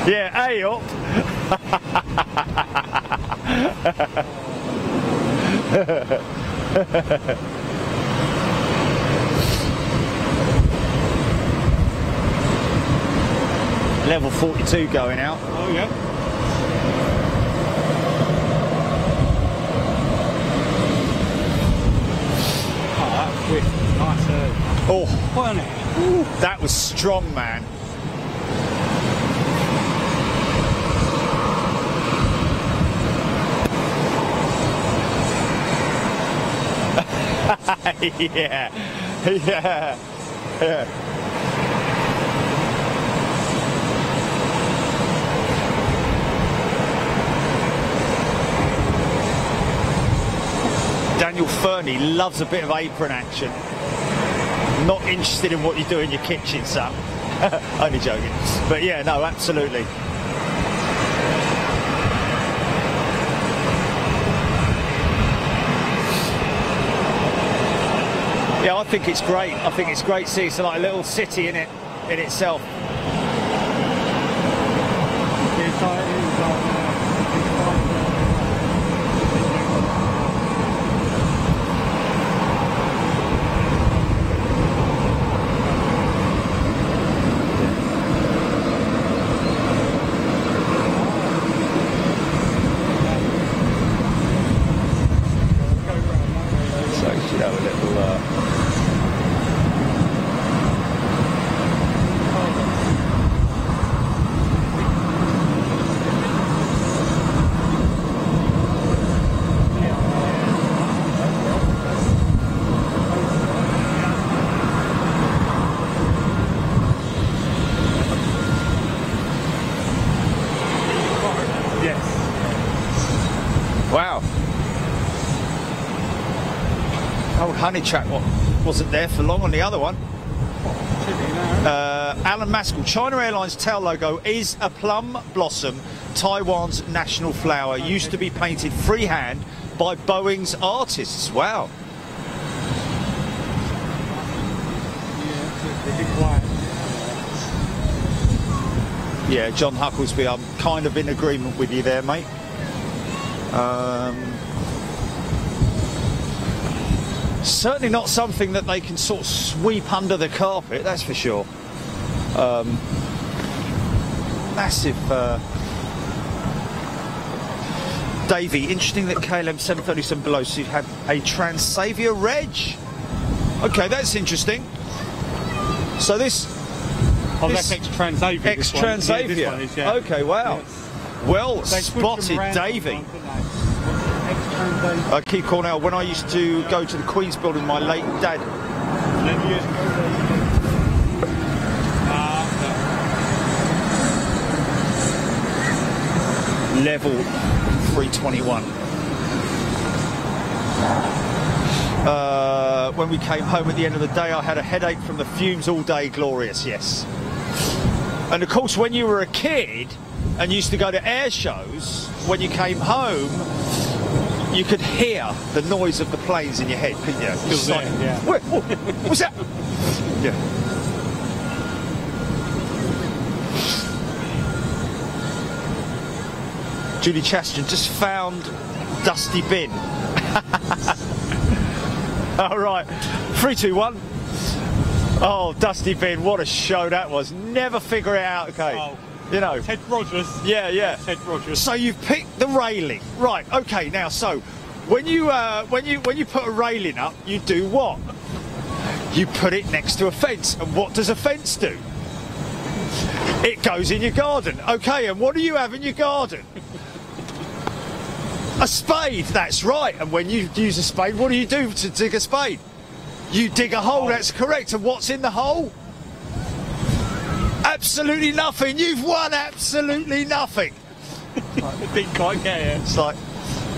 Yeah, hey up. Level 42 going out. Oh, yeah. Oh, that's quick. Nice. Oh, Wasn't it? that was strong, man. yeah, yeah, yeah. Daniel Fernie loves a bit of apron action. Not interested in what you do in your kitchen, Sam. Only joking. But yeah, no, absolutely. Yeah, I think it's great. I think it's great to see it's like a little city in it in itself. Honey. What? wasn't there for long on the other one. Uh, Alan Maskell, China Airlines tail logo is a plum blossom, Taiwan's national flower, used to be painted freehand by Boeing's artists. Wow. Yeah, John Hucklesby, I'm kind of in agreement with you there, mate. Um, certainly not something that they can sort of sweep under the carpet, that's for sure. Um, massive. Uh, Davey, interesting that KLM 737 below seat had a Transavia reg. Okay, that's interesting. So this Oh, This- that's ex Transavia. ex Transavia. Okay, wow. Well spotted, Davey. Uh, Keith Cornell, when I used to go to the Queen's building, my late dad. Level 321. Uh, when we came home at the end of the day, I had a headache from the fumes all day. Glorious, yes. And of course, when you were a kid and used to go to air shows, when you came home, you could hear the noise of the planes in your head, couldn't you? It's there, yeah. "What- what- what's that? Yeah. Julie Chastron just found Dusty Bin. All right, three, two, one. Oh, Dusty Bin, what a show that was. Never figure it out, okay. Oh. You know. Ted Rogers. Yeah, yeah. Ted Rogers. So you've picked the railing, right? Okay, now so when you uh, when you when you put a railing up, you do what? You put it next to a fence, and what does a fence do? It goes in your garden. Okay, and what do you have in your garden? A spade. That's right. And when you use a spade, what do you do to dig a spade? You dig a hole. That's correct. And what's in the hole? Absolutely nothing. You've won absolutely nothing. Didn't quite get it. It's like,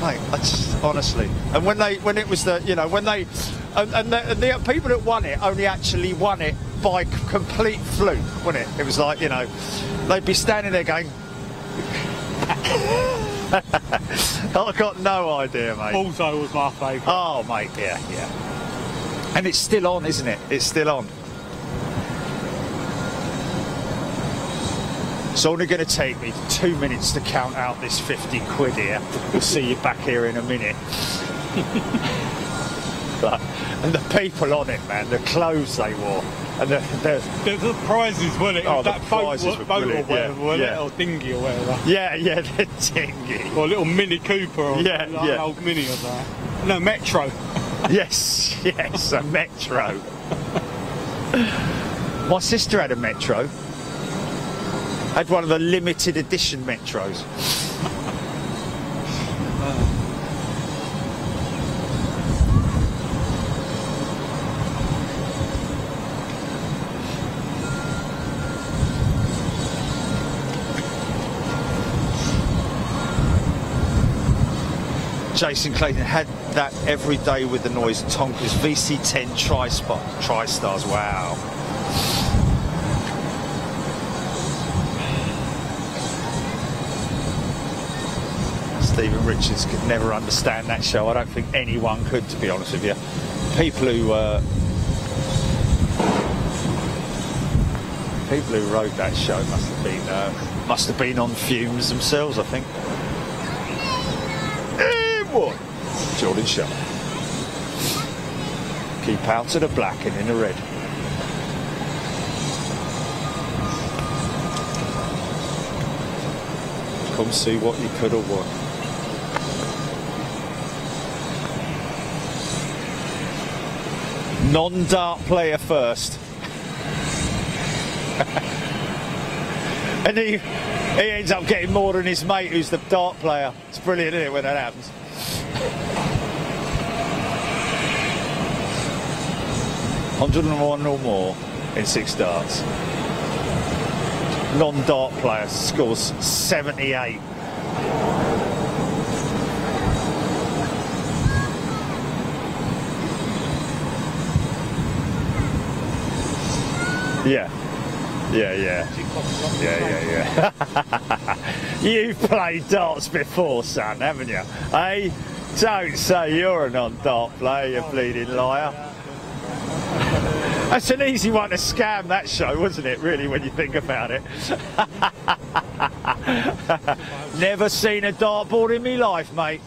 mate, I just honestly. And when they, when it was the, you know, when they, and, and, the, and the people that won it only actually won it by complete fluke, wasn't it? It was like, you know, they'd be standing there going. I've got no idea, mate. Bullseye was my favourite. Oh, mate, yeah, yeah. And it's still on, isn't it? It's still on. It's only going to take me two minutes to count out this 50 quid here. We'll see you back here in a minute. But- and the people on it, man, the clothes they wore. And the, the The, the prizes, weren't it? Oh, was the that boat, prizes wa- were boat or brilliant, whatever, yeah, wasn't yeah. it? Or dinghy or whatever. yeah, yeah, the dinghy. Or a little Mini Cooper or Yeah, like yeah. an old Mini of that. No, Metro. Yes, yes, a Metro. My sister had a Metro. Had one of the limited edition Metros. Jason Clayton had that every day with the noise Tonka's VC10 Tri-Spot, Tri-Stars, wow. Stephen Richards could never understand that show. I don't think anyone could, to be honest with you. People who uh, people who wrote that show must have been uh, must have been on fumes themselves. I think. What? Jordan Shaw. Keep out of the black and in the red. Come see what you could have won. Non-dart player first. and he he ends up getting more than his mate who's the dart player. It's brilliant, isn't it, when that happens? Hundred and one or more in six darts. Non-dart player scores seventy-eight. Yeah. Yeah, yeah. Yeah, yeah, yeah. You've played darts before, son, haven't you? Hey, don't say you're a non-dart player, you bleeding liar. That's an easy one to scam, that show, wasn't it, really, when you think about it? Never seen a dartboard in me life, mate.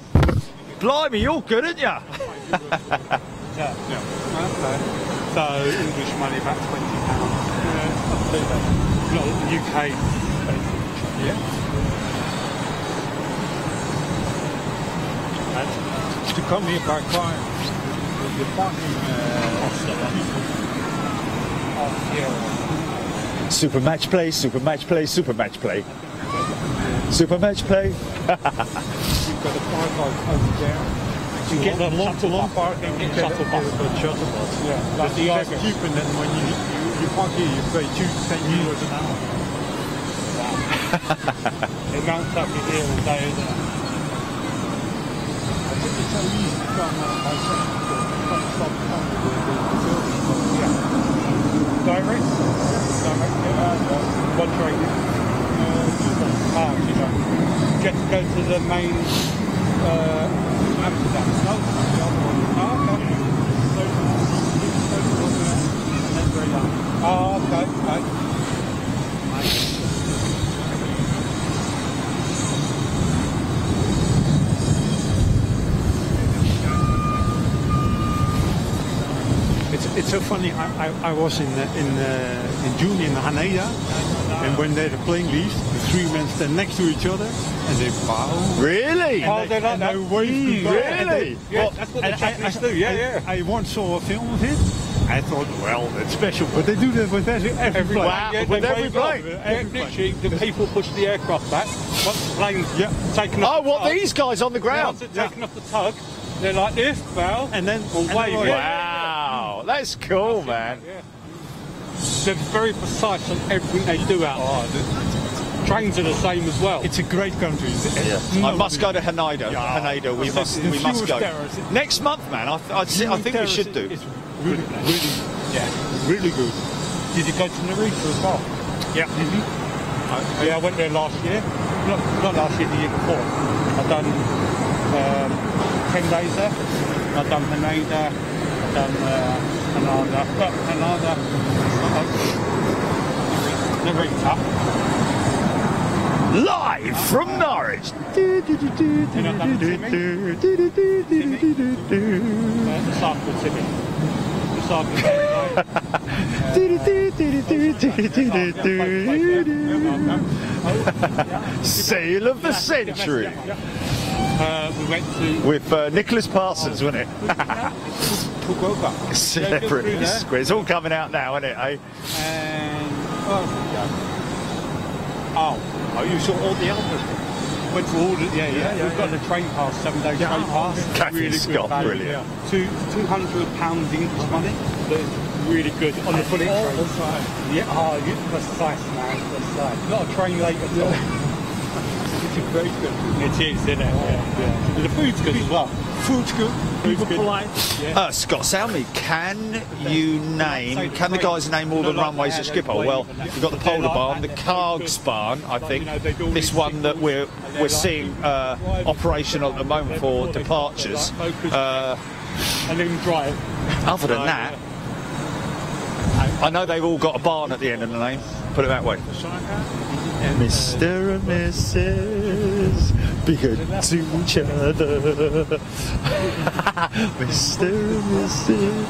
Blimey, you're good, aren't you? So, English money, about £20 the UK. Yeah. And to come here by car, the parking uh, Super match play, super match play, super match play. Super match play. you've got a park over there. You get the long, long parking, you get shuttle bus. shuttle bus. Yeah, That's but the cheaper. cheap, and then when you, you, you park here, you pay two, ten euros an hour. It mounts up your here all day, isn't it? I think it's so easy to come uh, by train. So stop come with the, the, the building. Yeah. Direct? Direct, yeah. One train. Uh, Ah, you know. Get to go to the main uh, Amsterdam. no, the other one. Oh, okay. So, so, and then very down. Oh, okay, okay. It's, it's so funny. I, I, I was in uh, in uh, in June in Haneda, and when they're playing these, the three men stand next to each other and they bow. Really? Oh, they like and that? they wave goodbye. And really? they- Yeah, well, that's what the and I- Japanese I- do, yeah, yeah. I once saw a film of it. I thought, well, that's special, but they do that with every, every, Every plane. Wow. Yeah, with every plane? Yeah, Every plane. literally, the people push the aircraft back. Once the plane's Yeah. taken off Oh, the what, tug, these guys on the ground? Once they're taken off the tug, they're like this, bow, And then or and wave. then- Yeah. Wow, that's cool, man. Yeah. They're very precise on everything they do out Oh, there. Trains are the same as well. It's a great country. I must go to Haneda. Yeah. Haneda, we must, we must go. terrors. Next month, man. I, I, I think we should do. It's really, really, yeah, really good. Did you go to Narita as well? Yeah. did I, yeah, I went there last year. Not, not last year, the year before. I've done um, 10 days there. I've done Haneda, I've done uh, Hanada, but Hanada, uh, Narita. Live from Norwich. And I've done Timmy, uh, the cycle Timmy. Cycle Sale of the century Uh, we went to with uh, Nicholas Parsons, wasn't it? Celebrities. It's all coming out now, isn't it? Eh? And oh, oh, Oh, you saw all the Alpes. Went to all the yeah yeah. yeah, We've got the train pass, seven day Yeah, train pass. Catherine Scott, brilliant. Two two hundred pounds English money. But it's really good on the bullet All train. the time. Yeah, oh, you precise man, precise. Not a train late at all. It's a great country. It is, isn't it? Yeah, yeah. The food's good as well. Food's good. People good. polite. Uh, Scott, tell me, can you name, can the guys name all the runways at Schiphol? Well, we've got the Polderbaan, the Kaagbaan, I think, this one that we're we're seeing uh, operational at the moment for departures. Uh, And then drive. other than that, I know they've all got a barn at the end of the name, put it that way. Mr. and Mrs. Be good to each other. Mr. and Mrs.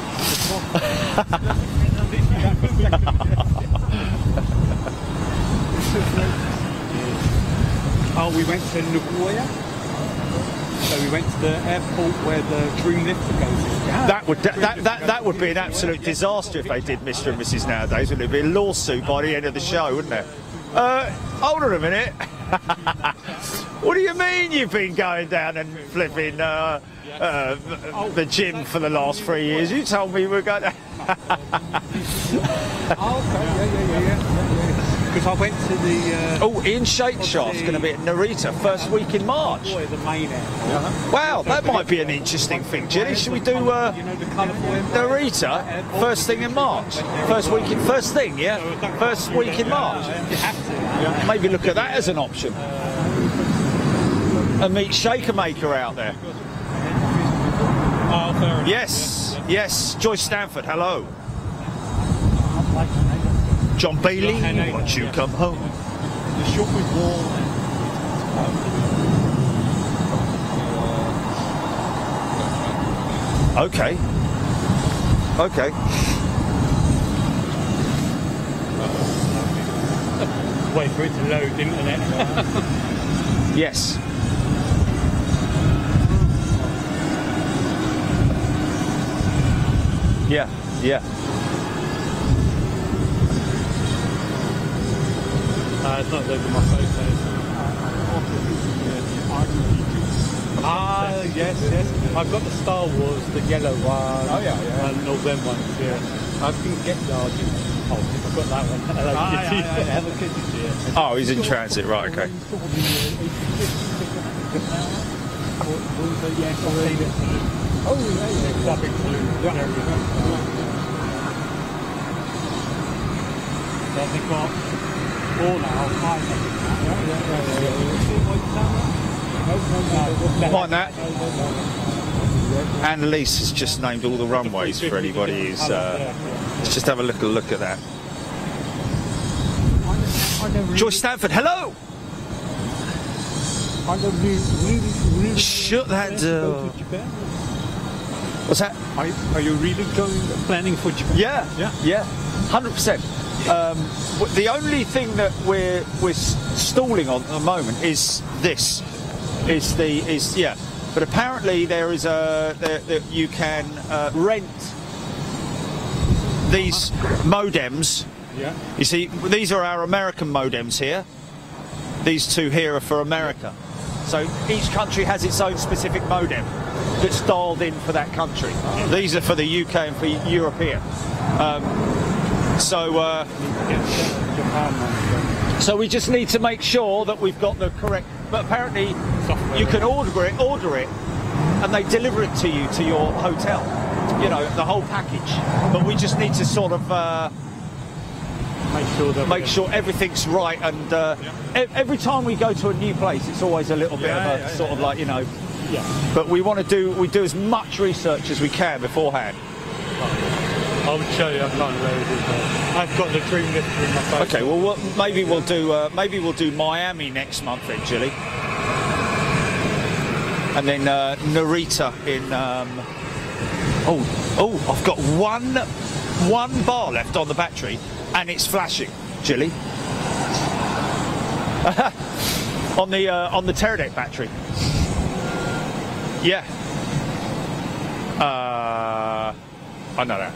Oh, we went to Nagoya. So we went to the airport where the Dreamlifter goes. That would that, that, that, that would be an absolute disaster if they did Mr. and Mrs. nowadays, wouldn't it? It'd be a lawsuit by the end of the show, wouldn't it? Uh, hold on a minute. what do you mean you've been going down and flipping uh, uh, the gym for the last three years? You told me we were going. To... Oh, okay. Yeah, yeah, yeah, yeah. Because I went to the. Uh, Oh, Ian Shakeshaft's going to be at Narita first week in March. boy, the main airport. Wow, that might be an interesting thing, Jilly. Should we do uh, You know the colourful airport? Narita first thing in March? First week in first thing, yeah. First week in March. You have to. Maybe look at that as an option. And meet Shaker Maker out there. Oh. Yes, yes. Joyce Stanford, hello. John Bailey, won't you come home? The shopping mall. Okay. Okay. Wait for it to load internet. Yes. Yeah, yeah. Uh, it's not loading my photos. Ah, yes, yes. I've got the Star Wars, the yellow one. Oh, yeah, yeah. And all them ones, yeah. I didn't get the Argent. Oh, I've got that one. Hello Ah, Kitty. yeah, yeah, Hello Kitty, yeah. Oh, he's in transit, right, okay. Oh, yeah, yeah. Clubbing blue. Yeah. So they've got four now, five I think. Like that. Annalise has just named all the runways for anybody who's. Uh, let's just have a look, a look at that. Joyce Stanford, hello! Shut that door. What's that? Are, are you really going planning for Japan? Yeah, Yeah. yeah, hundred percent. Um, the only thing that we're we're stalling on at the moment is this, is the is yeah. But apparently there is a there, there, you can uh, rent these modems. Yeah. You see, these are our American modems here. These two here are for America. So each country has its own specific modem that's dialed in for that country. These are for the UK and for European. Um, so, uh, so we just need to make sure that we've got the correct. But apparently, you can order it, order it, and they deliver it to you to your hotel. You know, the whole package. But we just need to sort of. Uh, Make sure that make sure everything's right. And uh, e- every time we go to a new place, it's always a little bit Yeah, of a yeah, sort of like you know. Yeah. But we want to do we do as much research as we can beforehand. I would show you. I've not. I've got the Dreamlifter in my phone. Okay, well, what, maybe we'll do uh, maybe we'll do Miami next month Jilly, and then uh, Narita in. Um, oh, oh, I've got one one bar left on the battery, and it's flashing, Jilly. on the uh, on the Teradek battery. Yeah. Uh, I know that.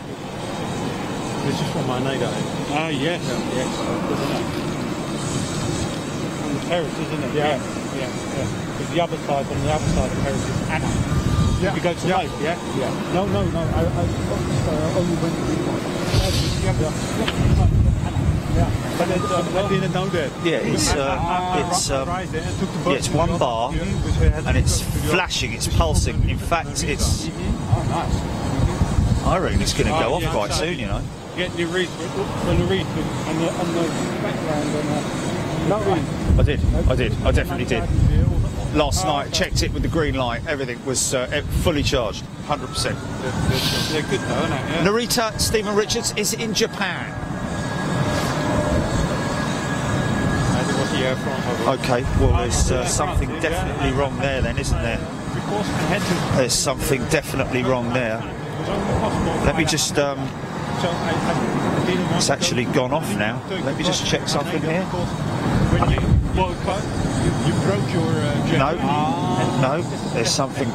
This is from my night eye. Ah, yes. Yes. On the terrace, isn't it? Yeah. Yeah. yeah. Because the other side, on the other side of the terrace is Anna. Yeah. You go to yeah. both, yeah? Yeah. No, no, no. I, I uh, only went to one. Yeah. But I, I didn't know that. Yeah, it's uh, it's um, Right there, took the yeah, it's one bar, office, which we had and it's go to the flashing, it's pulsing. In fact, it's. I reckon it's going to go Oh, off quite soon. You know. Get the reef, on the the, on the background, uh, No, I did. I did. I definitely did. Last night, checked it with the green light. Everything was uh, fully charged, hundred percent. they're good though, aren't they? Yeah. Narita Stephen Richards is in Japan. And it was the Air France, I believe. Okay, well, there's uh, something definitely wrong there, then, isn't there? Because I had to. There's something definitely wrong there. It was only possible. Let me just. Um, So I, I didn't want It's actually gone off now. Let me just check something here. of course, When you, well, you, you broke your uh, no, no, there's something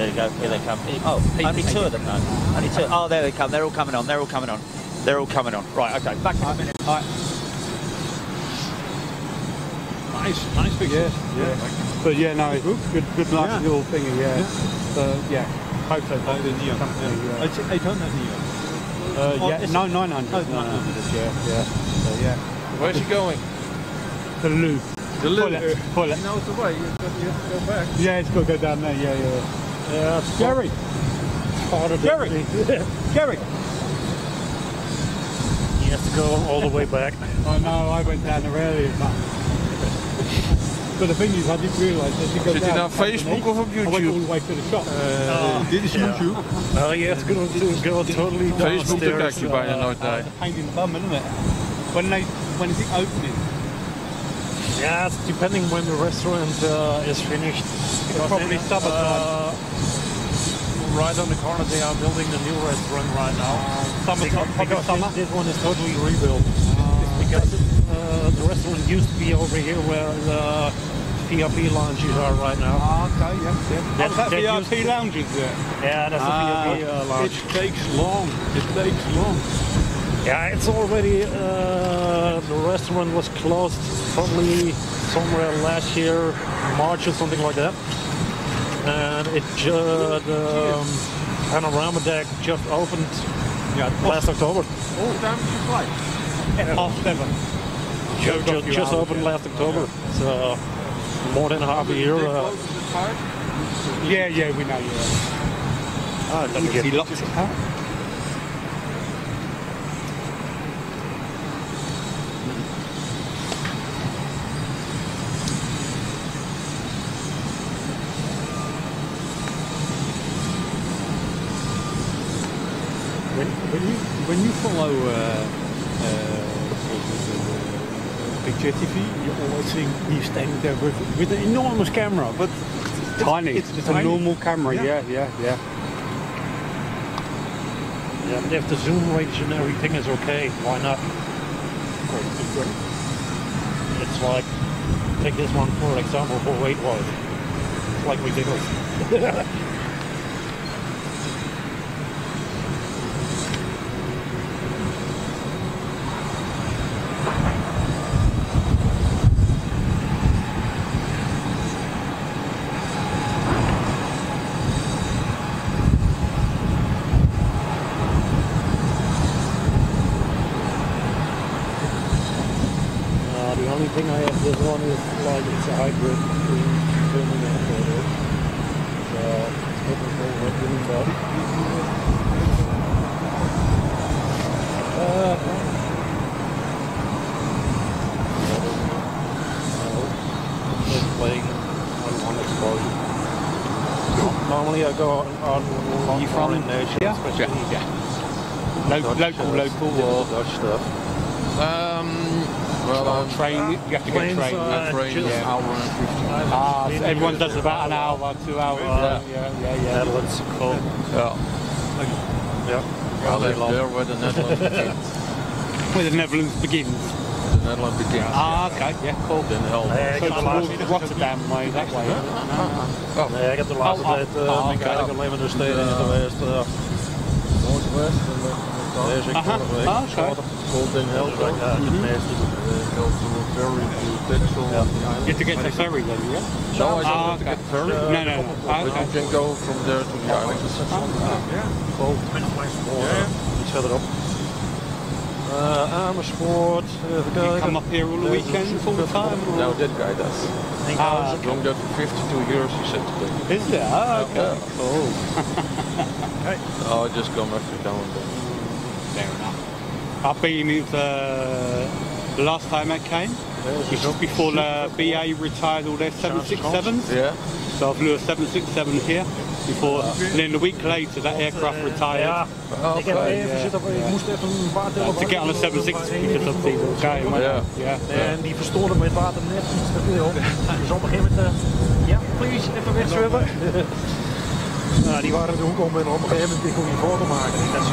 There you go. Here they come. Oh, only two of them though. Only two. Oh, there they come. They're all coming on. They're all coming on. They're all coming on. Right. Okay. Back in a minute. Nice, nice pictures. Yeah. But yeah, no, good, good, nice Yeah. little thingy, yeah. So, yeah. Hope so. Oh, the neon. Company, Yeah. yeah. It's 800 neon. Uh, Oh, yeah, is no, it? 900. Oh, 900. yeah, yeah. So, yeah. Where's he going? The loop. The Pull it, pull it. He knows the way. You have to, you have to go back. Yeah, it's got to go down there, yeah, yeah. Yeah, it's Jerry! part of Jerry! the. Jerry! You have to go all the way back. Oh no, I went down there earlier, but... But the thing is, I didn't realise that you go Zit hij down nou op Facebook of op I went all the way to the shop. Uh, dit is YouTube. Oh, you have to go, to go totally Facebook, daar kijk je downstairs, bijna uh, nooit naar. It's a pain in the bum, isn't it? When they, when is it opening? Yeah, it's depending when the restaurant uh, is finished. Because probably it- summertime. uh, right on the corner, they are building the new restaurant right now. Summertime, Because, probably because summer. this, this one is totally rebuilt. because uh, the restaurant used to be over here where the VIP lounges are right now. Ah, okay, yeah, yeah. That- oh, that VIP used- lounges there. Yeah, that's Ah, the VIP uh, lounge. It takes long. It takes long. Yeah, it's already, uh, the restaurant was closed probably somewhere last year, March or something like that. And it ju- the um, panorama deck just opened Yeah, last October. What time is your flight? half seven. Ju- Showed ju- off your just opened last October. So more than half a year. Uh, close at five? Yeah, yeah, we know, yeah. ah, let me get- He locked it out. When, when you when you follow uh, uh, picture TV, you always think he's standing there with, with an enormous camera, but Tiny. It's It's, tiny. a normal camera, Yeah. yeah, yeah, yeah. yeah, if the zoom range and everything is okay, why not? It's like, take this one for example for weight wise. It's like ridiculous. Uh, the only thing I have this one is like it's a hybrid between filming and photo. So it's looking forward to doing that. Uh, no. Just playing on one exposure. Normally I go on, on You from foreign nations, here? especially Yeah. Lo- Dutch, local, local, yeah, or Dutch stuff. Um, well, I'm train? You have to get Planes, trained. uh, I train just- an hour and 15 minutes. Ah, so everyone does about an hour, two hours. Yeah. yeah, yeah, yeah. Netherlands, cool. Yeah. Yeah. I live there where the Netherlands begins. Where the Netherlands begins. The Netherlands begins. Ah, okay, yeah, cool. Then hell. Nee, ik So heb de laatste Rotterdam way, that way. Nee, ik heb de laatste Oh, oh, tijd oh, ben ik oké. eigenlijk alleen maar door steden in geweest. Uh, Northwest and then deze ik Aha, vorige week. ah, oké. Zaterdag. Golden Hill. Dus ik, ja, het meeste. Go to a ferry to Texel on the You have to get the ferry then, yeah? No, I don't Ah, have to okay. get the ferry. No, no, no. But okay. you can go from there to the island. Cool. Iets verderop. Uh, Amersfoort, even You kijken. come up here all the weekend full time? or- No, that guy does. Ah, I've done that 52 years, he said today. is there? Ah, okay. Yeah. Cool. Oh, I just come every now I've been with, uh, the last time I came, which was before the BA retired all their 767s. Yeah? So I flew a 767 here before, and then a week later that aircraft retired. Heb Okay. Uh, telefoons to get on a 760 because of the guy. Yeah. yeah. En die verstoorden met water net iets te veel. Dus op een gegeven moment, eh, ja, please, even wegzwemmen. nou, die waren de hoek om en op een gegeven moment die kon je foto maken. Dacht, zo,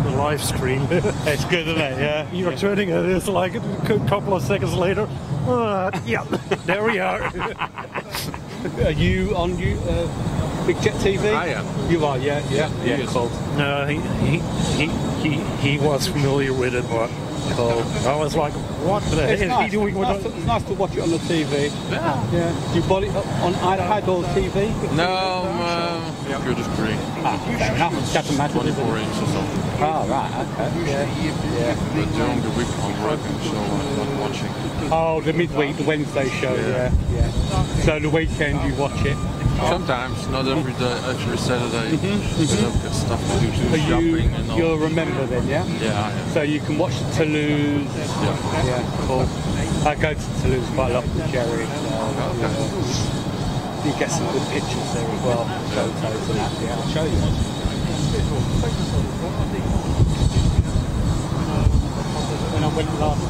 live screen. It's good, isn't it? Yeah. You're turning it, it's like a couple of seconds later. Uh, yeah, there we are. Are you on you, uh, Big Jet TV? I am. You are, yeah, yeah, He yeah. is. Cool. No, he, he, he, he, he was familiar with it, but Cool. I was like, what the It's hell is nice. he doing with nice, it? to, it's nice to watch it on the TV. Yeah. Yeah. Do you bought it on iPad or TV? No, um, computer screen, Ah, fair enough. Doesn't matter. does it? 24 inch or something. Oh, right, okay. Yeah. But during the week I'm working, so I'm not watching. Oh, the midweek, the Wednesday show, yeah. yeah, So the weekend you watch it. Sometimes, not every day, every Saturday. Because I've got stuff to do, too, shopping you, and all. you're a member then, yeah? Yeah. So you can watch Toulouse. Yeah. Yeah, cool. I go to Toulouse quite a lot with Jerry. So, uh, you get some good pictures there as well, photos and that. Yeah, I'll show you. When I went last,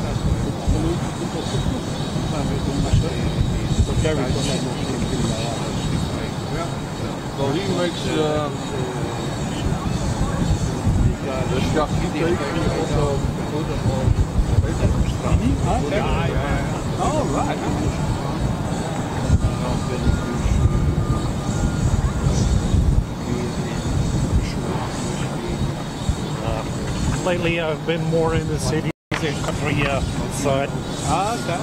so Jerry's got that more thing there. Well, he makes uh, the charcuterie also good Oh, right. Lately, I've been more in the cities and country uh, side. Ah, okay.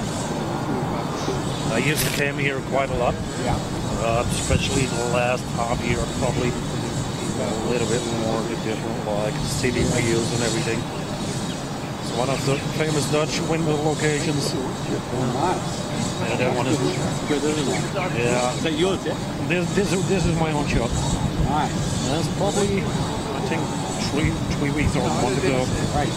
I used to come here quite a lot, Yeah. Uh, especially the last half year, probably a little bit more the different, like city views and everything. It's one of the famous Dutch window locations. Nice. And that one is, Good, isn't it? yeah, Is that yours, yeah? this, this, this is my own shop. Nice. That's probably, I think, three, three weeks or a month ago. Great.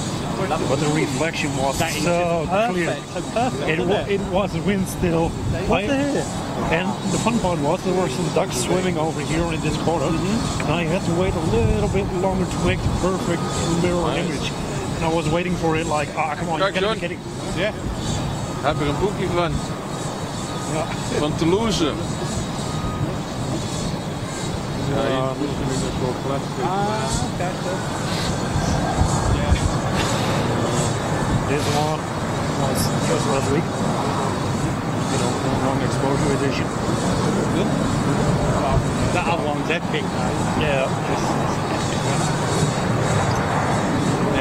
But the reflection was so clear. perfect. So perfect. It, it was wind still. I- and the fun part was there were some ducks swimming over here in this corner, Mm-hmm. and I had to wait a little bit longer to make the perfect mirror Nice. image. And I was waiting for it like, ah, come on, you gotta kidding. Yeah. Heb er een boekje van. Van Toulouse. Ja, hier moet je een soort plastic. Ah, cool. This one was just last week. You know, the long exposure edition. That other one's epic, though. Yeah.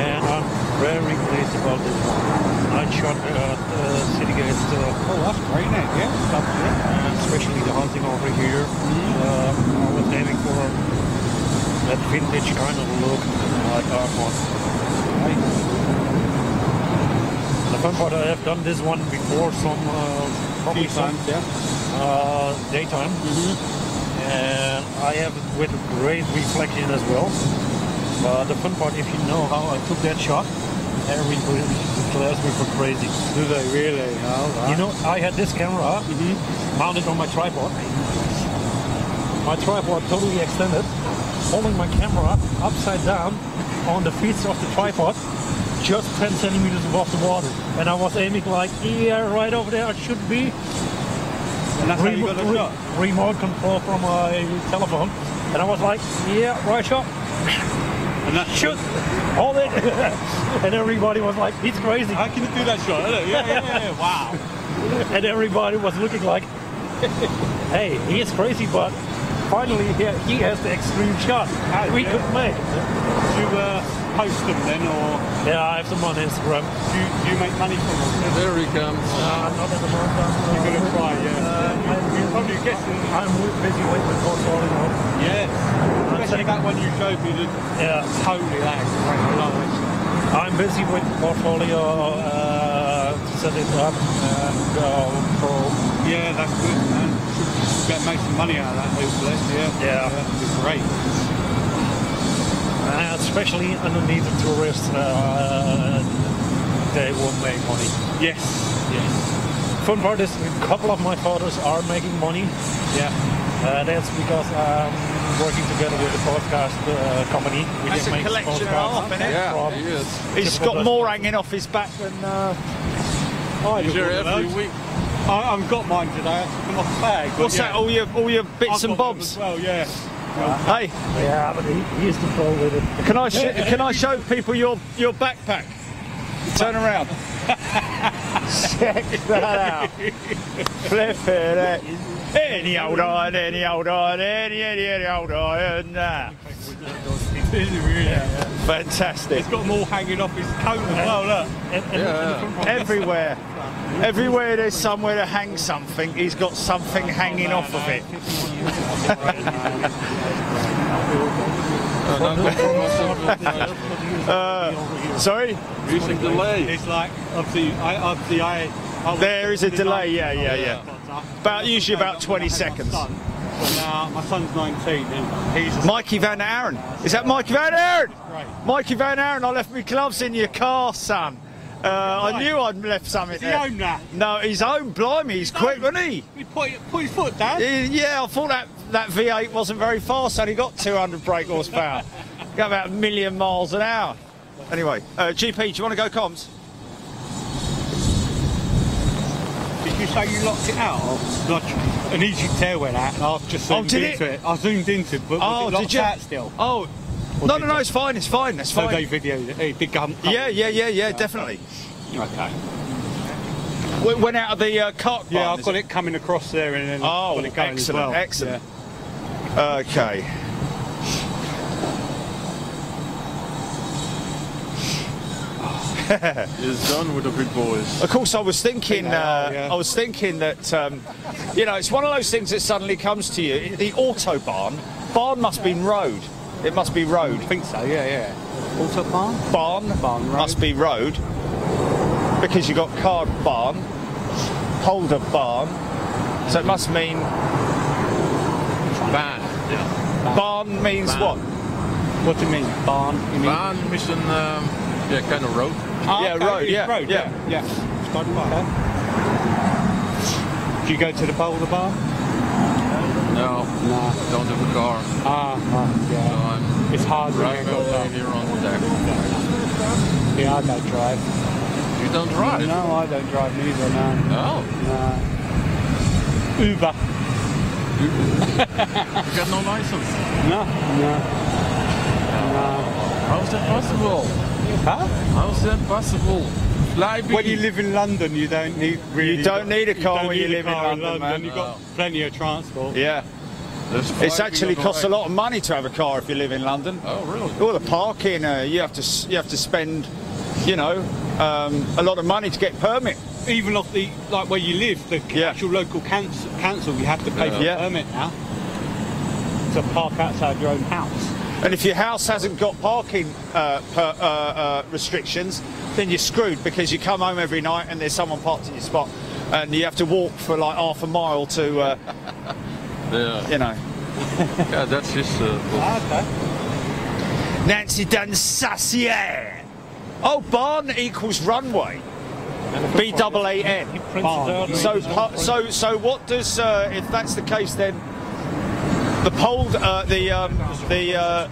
And I'm very pleased about this one. I shot at uh, City Gate, uh, Oh, that's great? Yeah. Stuff, yeah. and especially the hunting over here. Uh, I was aiming for that vintage kind of look, like that one. The fun part, I have done this one before, some uh, probably Few some yeah. uh, daytime, and I have it with great reflection as well. But the fun part, if you know how I took that shot, everybody declares me for crazy. Do they really? Oh. You know, I had this camera mm-hmm. mounted on my tripod. My tripod totally extended, holding my camera upside down on the feet of the tripod, just 10 centimeters above the water. And I was aiming like, yeah, right over there I should be. and that's how you got shot. remote control from my telephone. And I was like, yeah, right shot, And that's shoot, hold it. and everybody was like, he's crazy. How can you do that shot? Yeah, yeah, yeah, yeah. Wow. and everybody was looking like, hey, he is crazy, but finally he, he has the extreme shot we yeah. could make. Do you uh, post them then, or Yeah, I have some on Instagram. do you, do you make money from them? There he comes. Uh, not at the moment. I'm, You're gonna try, yeah. Uh, I'm, You're probably guessing. I'm busy with the portfolio. Yes. Especially that one you showed me. That Yeah, totally that. I love it. I'm busy with portfolio uh, to set it up and go pro. Yeah, that's good, man. Should better make some money out of that, hopefully. Yeah. Yeah. It's great. Uh, especially underneath the tourists, uh, they will make money. Yes. Yes. Fun part is a couple of my photos are making money. Yeah. Uh, that's because I'm working together with a podcast uh, company. We That's just a collection and a podcasts half, innit? Yeah, from he is. He's typical got more hanging off his back than. Uh, I do. here every week. I, I've got mine today. I took them off the bag. What's yeah. that? All your all your bits I've and bobs. Well, yeah. Hey, Yeah, but he, used to troll with it. can I sh- can I show people your your backpack? Turn around. Check that out. Flip it. Eh? Any old iron, any old iron, any any any old iron. Nah. Fantastic. He's got them all hanging off his coat as well, look. Yeah. Everywhere. Everywhere there's somewhere to hang something, he's got something hanging off of it. Uh, sorry? Music delay. It's like, obviously, I, obviously, I... I There is a delay, yeah, yeah, yeah. About usually about 20 seconds. Now my son's 19 he's a Mikey Van Aaron. Is that Mikey Van Aaron? Right. Mikey Van Aaron, I left my gloves in your car, son. Uh, I knew I'd left something Is he there. own that? No, he's home. Blimey, he's quick, wasn't he? He put, put his foot down. Eh, Yeah, I thought that, that V8 wasn't very fast, only got 200 brake horsepower. got about a million miles an hour. Anyway, uh, GP, do you want to go comms? Did you say you locked it out? Not an easy tell went out, and I've just Oh, zoomed did into it? it? I zoomed into it, but Oh, it did you? out still? Oh, no, no, no, it's fine, it's fine, that's So they fine. videoed it. They did come. Yeah, yeah, yeah, yeah, definitely. Okay. We went out of the uh, cart Yeah, barn, I've got it? it coming across there and then Oh, got it going excellent, as well. excellent. Okay. It's done with the big boys. Of course, I was thinking. Think they Uh, yeah. I was thinking that um, you know it's one of those things that suddenly comes to you. The autobahn barn must be road. It must be road. I think so, yeah, yeah. Autobahn? Barn, Barn road. must be road because you've got card barn, holder barn. So it must mean Barn. Yeah. barn means Barn. what? What do you mean? Barn? You mean? Baan is an, um, yeah, kind of road. Ah, Yeah, okay, road, yeah, road, yeah. yeah. yeah. It's quite far. Do you go to the boulder bar? No, No. don't have a car. Ah, So yeah. I'm It's hard driving over here on the deck. Yeah, I don't drive. You don't drive? No, I don't drive neither, no. No. no. Uber. You got no license. No, no. No. How's that possible? Huh? How's that possible? When you live in London, you don't need really. You don't need a car when you live in car London, man. You've got plenty of transport. Yeah, it's actually costs a lot of money to have a car if you live in London. Oh, really? All the parking, uh, you have to you have to spend, you know, um, a lot of money to get permit. Even off the like where you live, the Yeah. actual local council, council, you have to pay for Yeah. permit now to park outside your own house. And if your house hasn't got parking uh, per, uh, uh, restrictions, then you're screwed because you come home every night and there's someone parked in your spot, and you have to walk for like half a mile to, uh, Yeah. you know. Yeah, that's his. Uh, book. Ah, okay. Nancy Dunn Saucier. Oh, barn equals runway. B double A N. Barn. So, pu- so, so, what does uh, if that's the case then? The pole, uh, the um, the. Uh,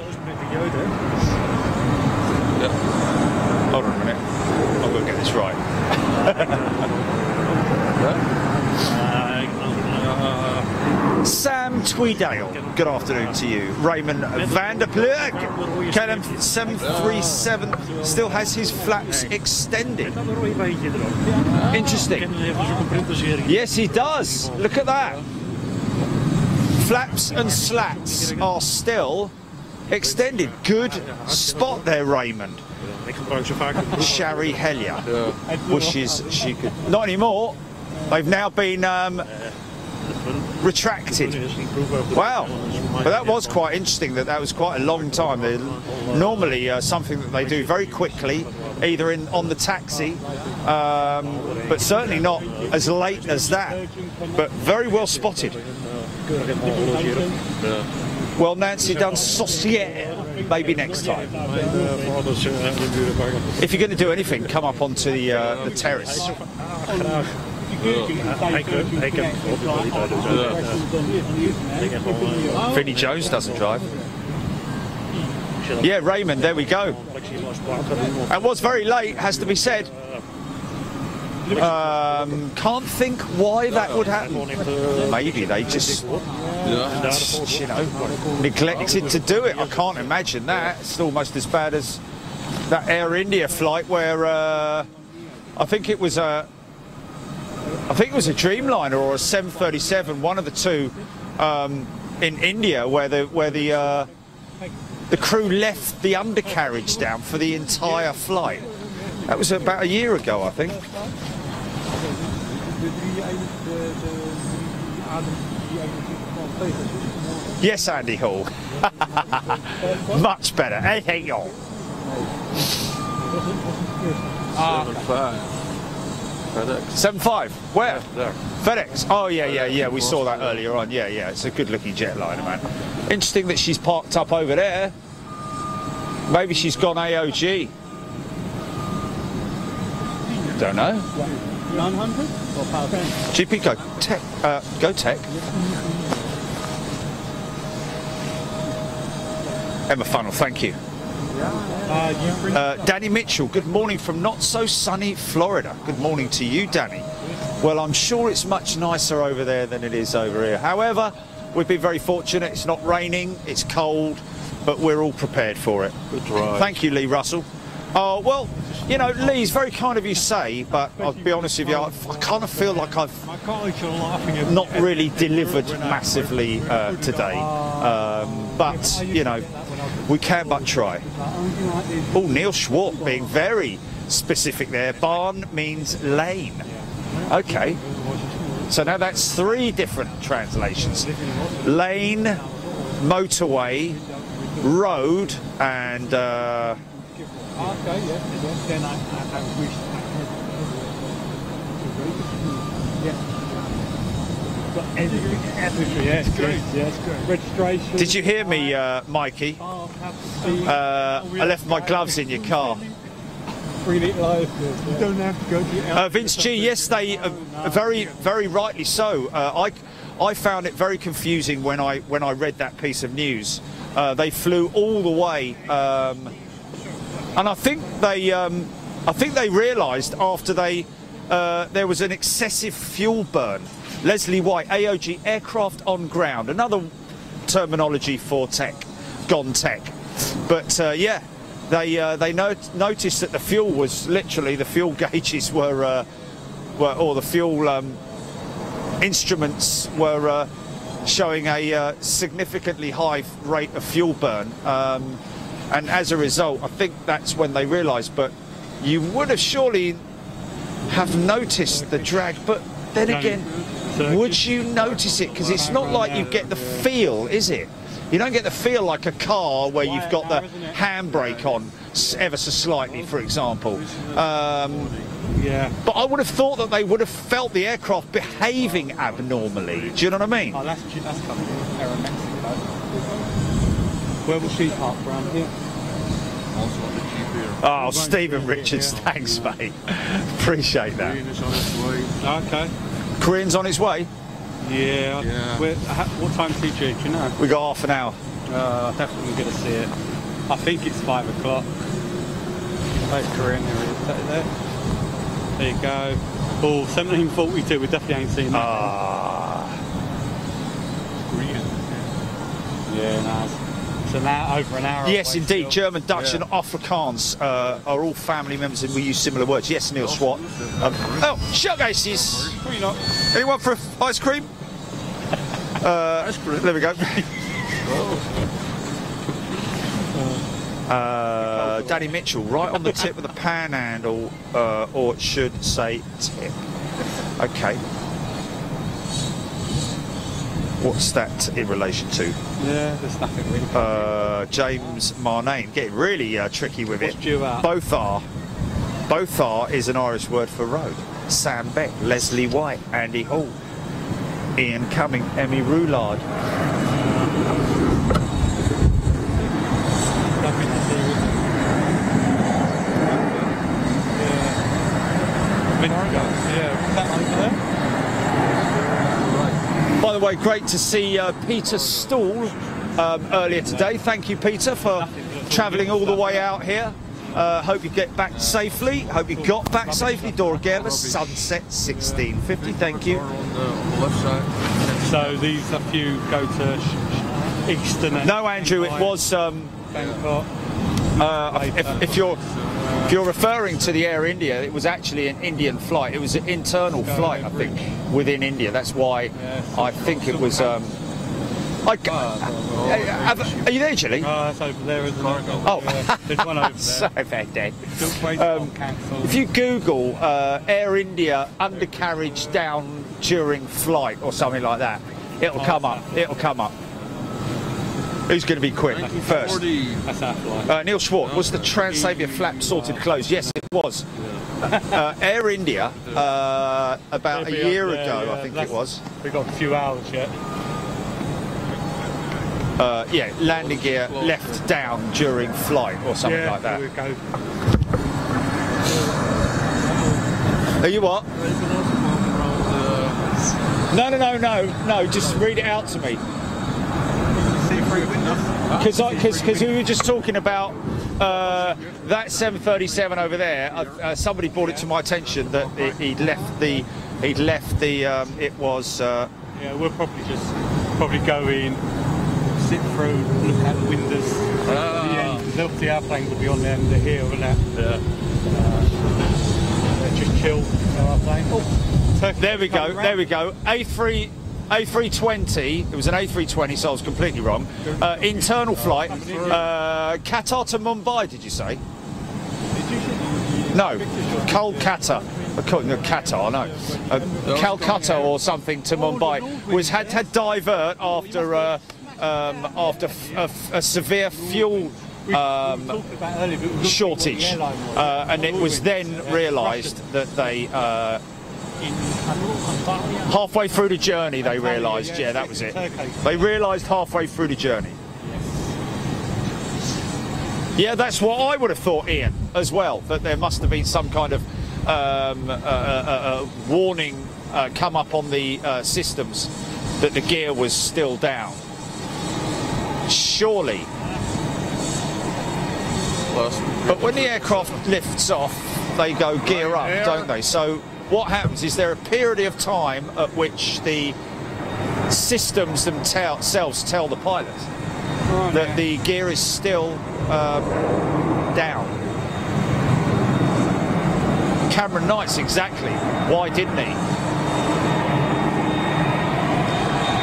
hold on a minute. This right. Sam Tweedale. Good afternoon to you. Raymond Vanderplug. KLM 737 still has his flaps extended. Interesting. Yes, he does. Look at that. Flaps and slats are still extended. Good spot there, Raymond. Shari Helia Yeah. wishes she could. Not anymore. They've now been um, retracted. Wow. But that was quite interesting. That that was quite a long time. They, normally, uh, something that they do very quickly, either in on the taxi, um, but certainly not as late as that. But very well spotted. Well, Nancy Dunn Saucier. Maybe next time. If you're going to do anything, come up onto the, uh, the terrace. Hij kan, hij kan ook wel niet uit. Dus ik heb al Vinnie Jones doesn't drive. Yeah, Raymond, there we go. And was very late, has to be said. Um, can't think why that would happen. Maybe they just you know, neglected to do it. I can't imagine that. It's almost as bad as that Air India flight where uh, I think it was a, I think it was a Dreamliner or a 737, one of the two, um, in India where the where the uh, the crew left the undercarriage down for the entire flight. That was about a year ago, I think. Yes, Andy Hall. Much better. Hey, hey, y'all. Seven five. FedEx. Seven five. Where? There. FedEx. Oh yeah, yeah, yeah. We saw that earlier on. Yeah, yeah. It's a good-looking jetliner, man. Interesting that she's parked up over there. Maybe she's gone AOG. Don't know. 900 or power GP Go Tech. Uh, Go Tech. Emma Funnel, thank you. Uh, Uh, Danny Mitchell, good morning from not so sunny Florida. Good morning to you, Danny. Well, I'm sure it's much nicer over there than it is over here. However, we've been very fortunate. It's not raining, it's cold, but we're all prepared for it. Good drive. Thank you, Lee Russell. Oh, well, you know, Lee, it's very kind of you say, but I'll be honest with you, I, I kind of feel like I've My colleagues are laughing at not really delivered massively uh, today. Um, but, you know, we can but try. Oh, Neil Schwartz being very specific there. Barn means lane. Okay. So now that's three different translations. Lane, motorway, road, and uh, Okay, yeah, yeah. Then I, I, I wish I had. Yeah. Got everything, everything. Yes, great. Yes, great. Registration. did you hear me, uh, Mikey? Oh, have to see. Uh, I left my gloves in your car. Free little life. You don't have to go to Uh, Vince G, yes, they uh, very, very rightly so. Uh, I, I found it very confusing when I when I read that piece of news. Uh, they flew all the way, um, and I think they, um, I think they realised after they uh, there was an excessive fuel burn. Leslie White, AOG, aircraft on ground, another terminology for tech, gone tech. But uh, yeah, they uh, they not- noticed that the fuel was literally the fuel gauges were, uh, were or the fuel um, instruments were uh, showing a uh, significantly high rate of fuel burn, um, and as a result, I think that's when they realised. But you would have surely have noticed the drag, but then again, would you notice it? Because it's not like you get the feel, is it? You don't get the feel like a car where you've got the handbrake on ever so slightly, for example. Um, Yeah. but I would have thought that they would have felt the aircraft behaving abnormally. Do you know what I mean? Oh, that's that's coming. Aeromexico. Where will she park around here? Also on the GP. Oh, Stephen Richards, thanks, mate. Appreciate that. Green is on its way. Okay. Korean's on its way. Yeah. Yeah. Where, ha, what time's TG? Do you know? We got half an hour. Uh, definitely going to see it. I think it's five o'clock. Where's Korean? There it is. Is that there? There you go. Oh, 1742. We definitely ain't seen that. Ah, Green. yeah, nice. So now over an hour. yes, indeed. still. German, Dutch, Yeah. and Afrikaans uh, are all family members, and we use similar words. Yes, Neil Schwartz. Um, oh, showcases. Probably not. Anyone for ice cream? Ice cream. There we go. Uh, Danny Mitchell, right on the tip of the panhandle, uh, or it should say tip. Okay. What's that in relation to? Yeah, there's nothing really. Uh, James Marnane, getting really uh, tricky with What's it. Bóthar. Both are is an Irish word for road. Sam Beck, Leslie White, Andy Hall, Ian Cumming, Emmy Roulard. nothing to see Yeah. That over there? By the way, great to see uh, Peter Stall um, earlier today. Thank you, Peter, for travelling all the way out here. Uh, hope you get back safely. Hope you got back safely. Dora Gerber, Sunset 1650. Thank you. Car On the, on the left side. So these a few go to Eastern. No, Andrew, it was. Um, uh, if, if you're if you're referring to the Air India, it was actually an Indian flight. It was an internal flight, I think, within India. That's why I think it was. Um, I, uh, are you there, Julie? Oh, that's over there, isn't it? Oh. Yeah, there's one over there. About that. Um. If you Google uh, Air India undercarriage down during flight or something like that, it'll come up. It'll come up. Who's going to be quick first? 1940. That's our flight. Uh, Neil Schwartz, was the Transavia flap sorted closed? Yes, it was. Uh, Air India, uh, about a Maybe up year ago, yeah, I think it was. We've got a few hours yet. Uh, yeah, landing gear left down during flight or something yeah, like that. we go. Are you what? They can also come around No, no, no, no, no. Just read it out to me. Because because we were just talking about uh, that 737 over there. Uh, uh, somebody brought it to my attention that it, he'd left the he'd left the um, it was uh, Yeah, we'll probably just probably go in, sit through, look out the windows. Ah. At the end, 'cause the airplane will be on the end of here and that. Yeah. Uh, just chill. Our airplane. Oh, there we go there we go A3 A320 it was an A320 so I was completely wrong. Uh, internal flight uh, Qatar to Mumbai did you say? No Kolkata. Kol- no, Qatar no. Uh, Calcutta or something to Mumbai. Was had to divert after uh, um, after a, severe fuel um, shortage. Uh, and it was then realised that they uh, In- halfway through the journey they Antalya, realised yeah, yeah that was it. Turkey. they realised halfway through the journey. Yeah that's what I would have thought Ian as well that there must have been some kind of um, uh, uh, uh, warning uh, come up on the uh, systems that the gear was still down. Surely. But when the aircraft lifts off, they go gear up, don't they? So what happens is there a period of time at which the systems themselves tell the pilot that the gear is still um, down. Cameron Knight's exactly. Why didn't he?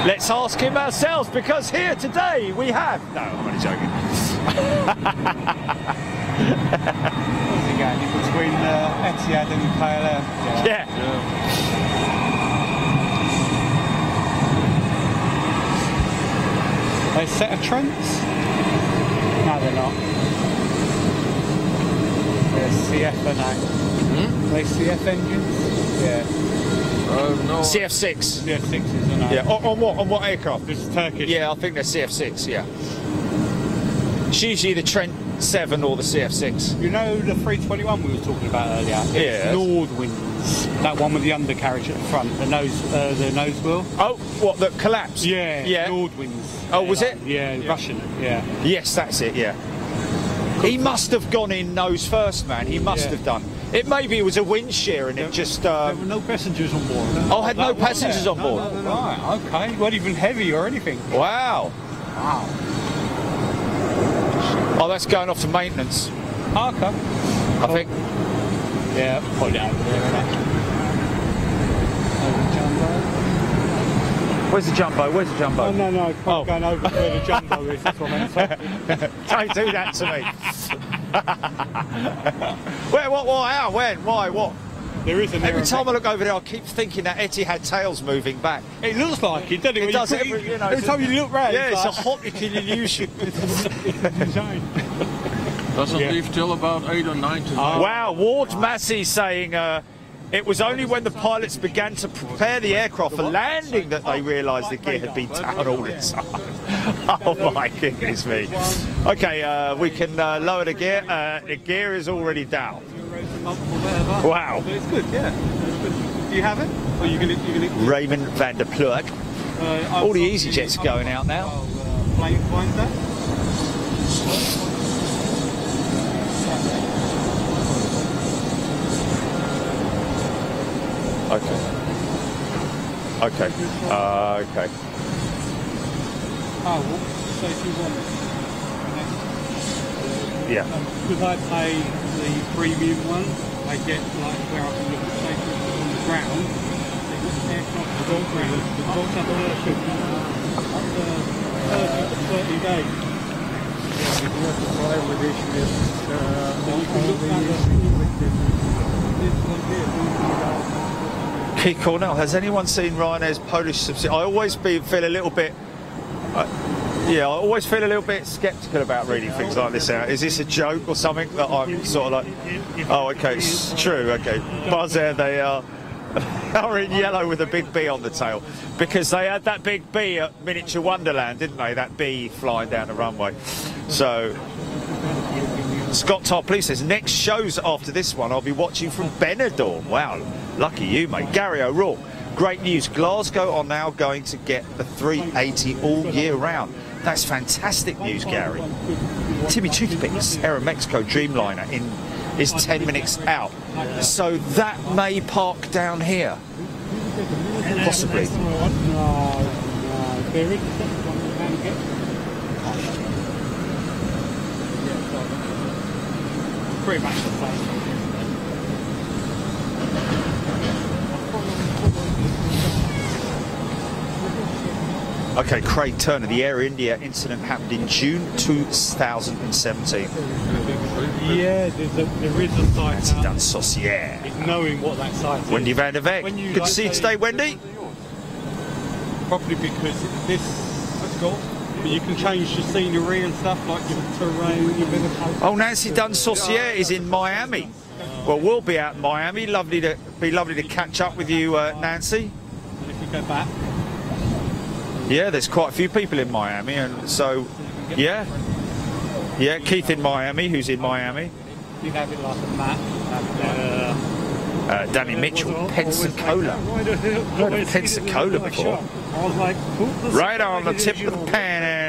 Let's ask him ourselves because here today we have. No, I'm only joking. Where's he going? In between uh, Etihad and KLM. Yeah. Yeah. They set a Trents? No, they're not. They're CF and that. Hmm? They CF engines? Yeah. uh, no. CF6. CF6s and that. Yeah. On, on what? On what aircraft? This is Turkish. Yeah, I think they're CF6. Yeah. It's usually the Trent 7 or the CF6. You know the 321 we were talking about earlier? It's Yes. Nordwinds. That one with the undercarriage at the front, the nose, uh, the nose wheel. Oh, what? That collapsed? Yeah. Yeah. Nordwinds. Oh, was it? Yeah, Russian. Yeah. Yes, that's it. Yeah. He must have gone in nose first, man. He must Yeah. have done. It maybe it was a wind shear and it just. There were Um, no passengers on board. oh, had no passengers on board. Right, okay. It wasn't even heavy or anything. Wow. Wow. Oh, that's going off to maintenance. Oh, okay. I think. Yeah, put it over there, innit? Where's the jumbo? Where's the jumbo? Oh, no, no, I'm Oh. going over where the jumbo is. That's what I meant to say. Don't do that to me. Where? What? Why? How? When? Why? What? There is an Every error. time I look over there, I keep thinking that Etihad tail's moving back. It looks like it, doesn't it? It does put every- you know, every it's time a- you look round. Yeah, it's a like, optical illusion. design. Doesn't Yeah. leave till about 8 or 9 to wow, Ward Massey saying uh, it was only when the pilots began to prepare the aircraft for landing that they realised the gear had been down all the time. oh my goodness me. Okay, uh, we can uh, lower the gear. Uh, the gear is already down. Wow. But it's good, yeah. It's good. Do you have it? Or you gonna, you gonna, Raymond van der Plug. uh, All the easyJets are going out now. Uh, finder. Okay. Okay. Uh, okay. Oh, well, so if you want Yeah. because I pay the premium one, I get like where I can look at safety on the ground. Aircraft the ground, up to 30, up to 30 to 30 days. Is uh, you can look only at this here. Keith Cornell, has anyone seen Ryanair's Polish subsidiary? I always be, feel a little bit. Yeah, I always feel a little bit sceptical about reading things like this out. Is this a joke or something that I'm sort of like, oh, okay, it's true, okay. Buzz Air, they are, are in yellow with a big bee on the tail because they had that big bee at Miniature Wonderland, didn't they? That bee flying down the runway. So, Scott Tarpley says, next shows after this one, I'll be watching from Benidorm. Wow, lucky you, mate. Gary O'Rourke, great news. Glasgow are now going to get the 380 all year round. That's fantastic news, Gary. Timmy Toothpicks, Aeromexico Dreamliner in is 10 minutes out. So that may park down here. Possibly. No, no, there is a second one you can get. Pretty much the same. Okay, Craig Turner, the Air India incident happened in June 2017. Yeah, there's a, there is a site Nancy now. Dunn Saucier. It's knowing what that site is. Wendy van der Veck. Good to see you today, Wendy. Probably because this, that's cool. But you can change the scenery and stuff like your terrain, your Oh, Nancy Dunn Saucier is in Miami. Well, we'll be out in Miami. Lovely to be lovely to catch up with you, uh, Nancy. And if you go back, Yeah, there's quite a few people in Miami, and so yeah, yeah. Keith in Miami, who's in Miami. you'd have it like a map. have it Uh, Danny Mitchell, Pensacola. Heard of Pensacola before. I was like, who the Right on the tip of the panhandle.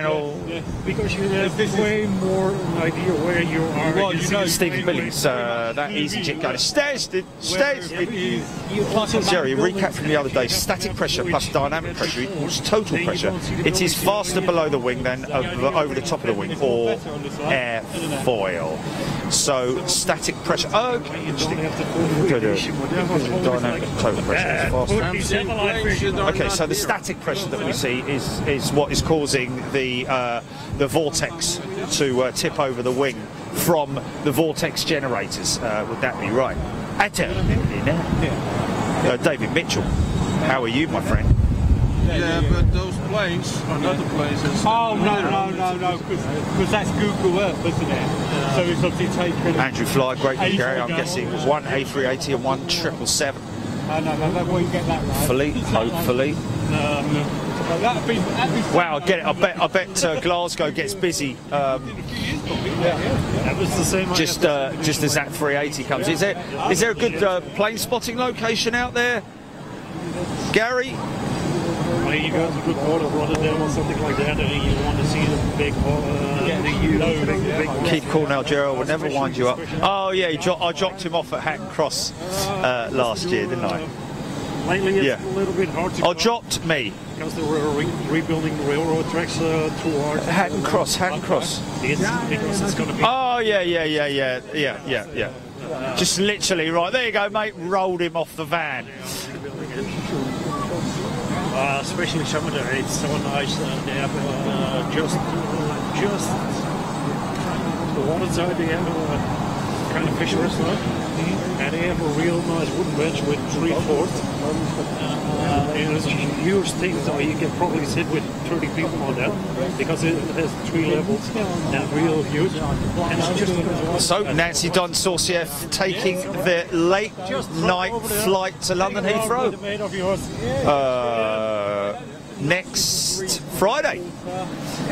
Like- Because you have This is- way more an idea where you are. Well, You you know- the Stevie same way. Uh, that easyJet going. Stairs, Where stairs. it is, you like Jerry, recap from the other day. Static pressure plus dynamic pressure equals total pressure. It is faster below the wing than over, over the top of the wing or airfoil. So static pressure. Oh, okay. interesting. Don't have the full Good, radiation, whatever. It's always Dynamic total pressure is "Ah, faster. put these satellite pictures on Okay, so the static pressure that we see is is what is causing the uh, the vortex to uh, tip over the wing from the vortex generators. Uh, would that be right? Absolutely. Uh, David Mitchell, how are you, my friend? Yeah, but those planes are not the planes. Oh no no no no because that's Google Earth, isn't it? So it's obviously taken. Andrew Fly, great Hey, news, Gary. I'm go. guessing one A380 and one 777. Oh, no, no, they won't get that right. Hopefully, hopefully. No, no. But that'd be, that'd be Wow, I get it. I bet. I bet uh, Glasgow gets busy um, That was the same. Just uh, just as that 380 comes. Is there is there a good uh, plane spotting location out there, Gary? When you go to good port of Rotterdam or something like that, and you want to see the big, uh, Yeah, the the huge, low, big, yeah. big Keith Cornell Gerald would never wind you up. Oh yeah, dro- I dropped him off at Hatton Cross uh, last year, didn't I? Lately, it's Yeah. a little bit hard to. Oh, dropped me. because they were re- rebuilding railroad tracks uh, towards Hatton Cross, Hatton Cross. It's, because it's going to be. Oh yeah, yeah, yeah, yeah, yeah, yeah, yeah. Just literally right there you go, mate. Rolled him off the van. Uh, especially some of the it's so nice that they have uh, just just the water side they have kind of fisher restaurant and they have a real nice wooden bench with three floors uh, and it's a huge thing so you can probably sit with 30 people on that because it has three levels and real huge. And it's just So Nancy Dunn Saucier taking the late night flight to London. Heathrow. made of yours. Uh, next Friday.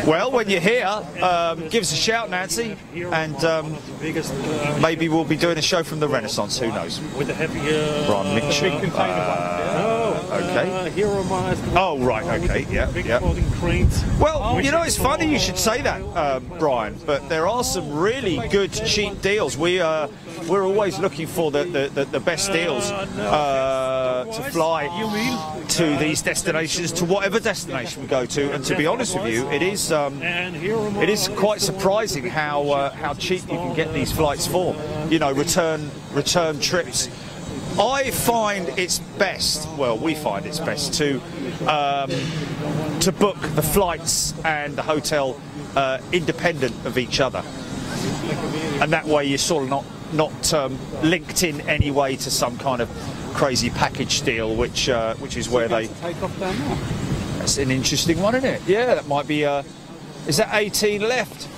Well, when you're here, um, give us a shout, Nancy, and um, uh, maybe we'll be doing a show from the Renaissance. Who knows? with the heavy uh, Brian Mitchell. Big container one. Uh, okay. Uh, Heerema's. Oh, right, okay, yeah, Big yeah. cranes. Well, Which you know, it's funny you should say that, um, Brian. But there are some really good cheap deals. We uh, we're always looking for the the, the, the best deals uh, to fly to these destinations, to whatever destination we go to. And to be honest with you, it is um, it is quite surprising how uh, how cheap you can get these flights for. You know, return return trips. I find it's best. Well, we find it's best to um, to book the flights and the hotel uh, independent of each other, and that way you're sort of not not um, linked in any way to some kind of crazy package deal, which uh, which is where they. Take off down there. That's an interesting one, isn't it? Yeah, that might be. Uh, is that 18 left?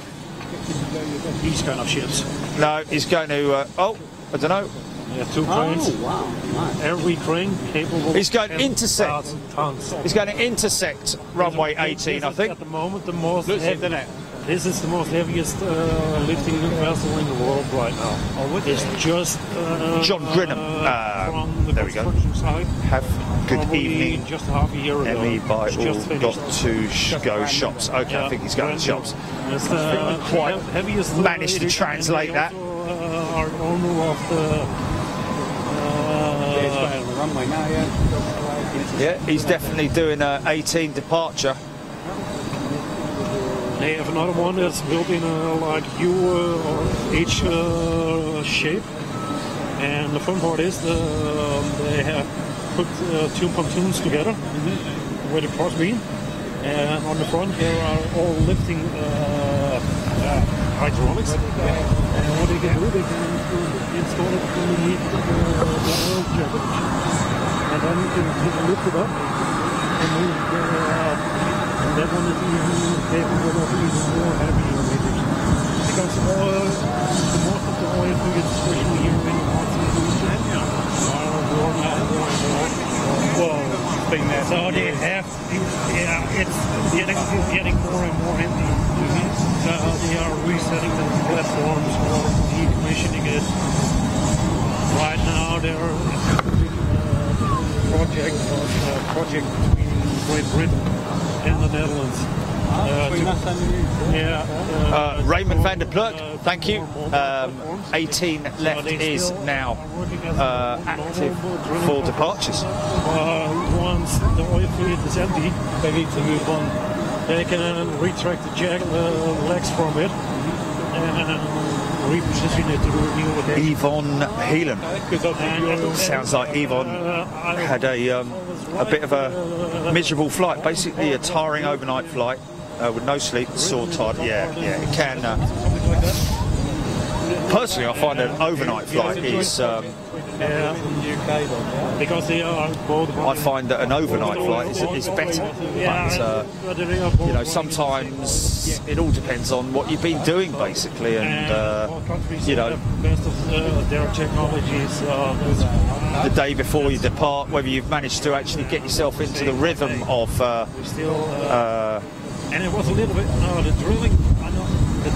He's going off ships. No, he's going to. Uh, oh, I don't know. Yeah, two cranes. Oh, wow. Nice. Every crane capable. He's going of intersect. 10,000 Tons. He's going to intersect runway 18, I This is think. At the moment, the most Looks it, heavy, it? This is the most heaviest uh, lifting vessel in the world right now. Oh, would It's just uh, John Grinham. uh, Uh, from the there we go. construction site. Have good Probably evening. Just half a year ago. Emmy by all got to sh- go shops. Okay, I Yeah, think he's going to brand new. shops. It's the quite hev- heaviest uh, managed to translate that. Also, uh, are owner of the. Uh, the runway now, yeah. Yeah, he's definitely doing a 18 departure. they have another one that's built in a like U uh, or H uh, shape, and the fun part is the, they have put uh, two pontoons together with a cross beam, and on the front there are all lifting uh, uh, hydraulics. And what they can do, they can install it underneath the, the and then you can, you it up and move the, uh, and that one is even capable of even more heavier emitters. Because the most of the oil fluids, especially here are it's been. So they have, yeah, it's getting, it's getting more and more empty. So they are resetting the platforms or decommissioning it. Right now there are uh, project, uh, project between Great Britain and the Netherlands. Uh, to- us and you. yeah, uh, Uh, Raymond van der Pluk, uh, thank you. Um, 18 left is now are working as uh, active for departures. Uh, once the oil field is empty, They need to move on. They can retract the jack uh, legs from it and reposition it to renew it. Yvonne Heelan. Sounds like Yvonne had a um, a bit of a miserable flight, basically a tiring overnight flight uh, with no sleep, sore tired. Yeah, yeah, it can. Uh, personally, I find an overnight flight is. Um, Yeah, because they are. I find that an overnight flight is, is better, but uh, but they are both you know sometimes it all depends on what you've been doing basically, and uh, you know best of uh, their technologies. Uh, the day before you depart, whether you've managed to actually get yourself into the rhythm of. Uh, uh, uh, and it was a little bit. No, the drilling.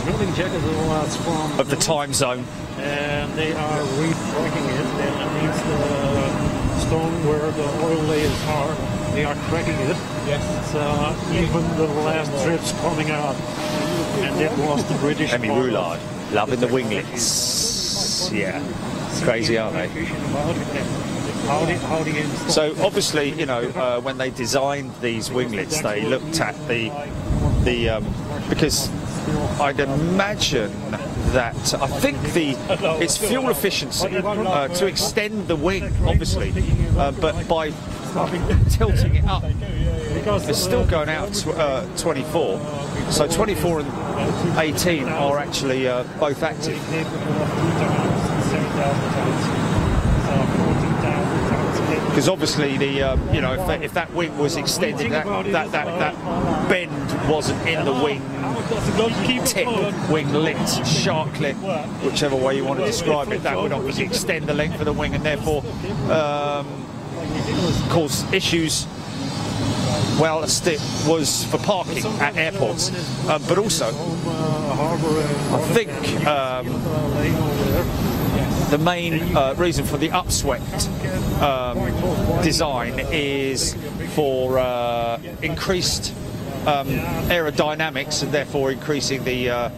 I know the drilling jacket was from of the time zone. and they are re-fracking it. That means the stone where the oil layers are, they are cracking it. Yes. So even the last drips coming out, and that was the British. Emmy Roulard, loving the winglets. Yeah, crazy, aren't they? How the, how the So obviously, you know, uh, when they designed these winglets, they looked at the the um, because I'd imagine that I think the it's fuel efficiency uh, to extend the wing, obviously, uh, but by tilting it up, it's still going out uh, 24. So 24 and 18 are actually uh, both active. Because obviously the um, you know if, that- if that wing was extended, that that, that that bend wasn't in the wing tip, winglet, shark lit, whichever way you want to describe it. That would obviously extend the length of the wing and therefore um, cause issues. Well, it was for parking at airports, um, but also I think um, the main uh, reason for the upswept um, design is for uh, increased um, aerodynamics and therefore increasing the uh,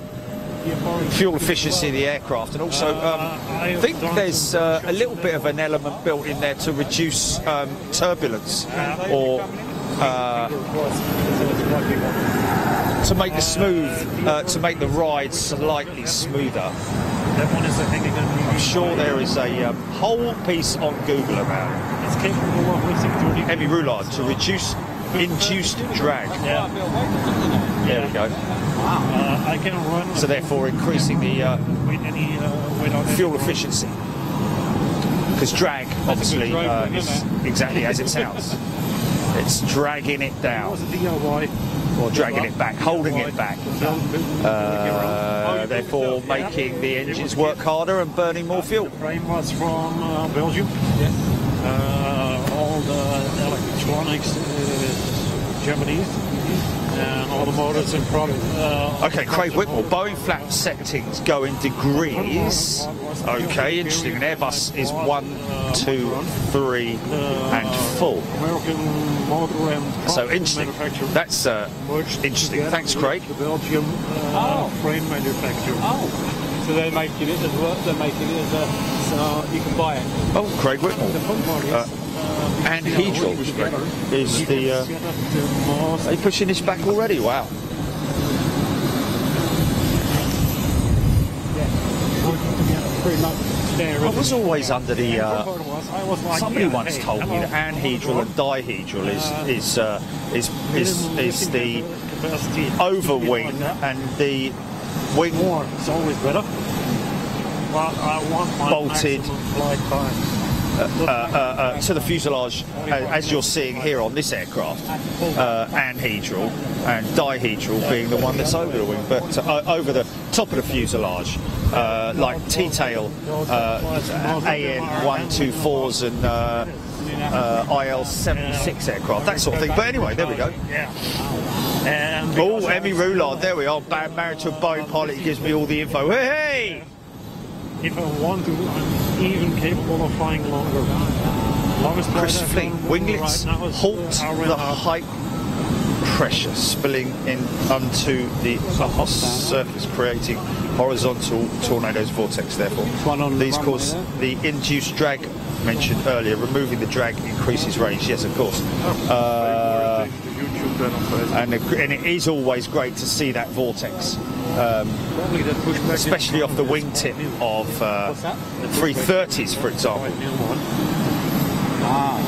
fuel efficiency of the aircraft. And also, um, I think there's uh, a little bit of an element built in there to reduce um, turbulence or uh, to make the smooth, uh, to make the ride slightly smoother. That one is I think. I'm sure there is a um, whole piece on Google about it. It's capable of 30. Heavy roulade to reduce induced drag. Yeah. There we go. Uh, I can run. So therefore increasing the uh, any uh, fuel efficiency. Because drag, obviously, uh, is exactly as it sounds. It's dragging it It down, was a DIY. Or dragging it back, holding it back. Uh, therefore, making the engines work harder and burning more fuel. Frame was from uh, Belgium. Uh, all the electronics is Japanese. And all the motors and product. Uh, Okay, Craig Whitmore, Boeing flap settings go in degrees. Okay, interesting. And Airbus is one, two, three, and full. American motor and So interesting. That's uh, interesting. Thanks, Craig. The Belgium uh, frame manufacturer. Oh, so they're making it as well. They're making it as a so you can buy it. Oh, Craig The Whitmore. Is, anhedral is the, uh, set up the most Are you pushing this back already? Wow. Pretty much there. I was always under the. Uh, part was, I was like, somebody once told me that anhedral and dihedral is is uh, is is minimum is the overwing and the wing is always better. But I want my Bolted. Time. uh, uh, uh, to the fuselage, uh, as you're seeing here on this aircraft, uh, anhedral and dihedral being the one that's over the wing, but uh, over the top of the fuselage, uh, like T-tail, uh, AN124s and uh, uh, IL-76 aircraft, that sort of thing. But anyway, there we go. Yeah. Oh, Emmy Roulard, there we are. Married to a Boeing pilot, he gives me all the info. Hey! If I want to, I'm even capable of flying longer. Longest Chris Fleet, winglets right now is, halt uh, the high pressure spilling in onto the upper surface, creating horizontal tornadoes vortex. Therefore, one on the these cause the induced drag mentioned earlier. Removing the drag increases range. Yes, of course. Uh, The YouTube channel and, it- and it is always great to see that vortex, Probably that pushback especially off the wingtip of uh, What's that? 330s, for example. Right, new one. Ah.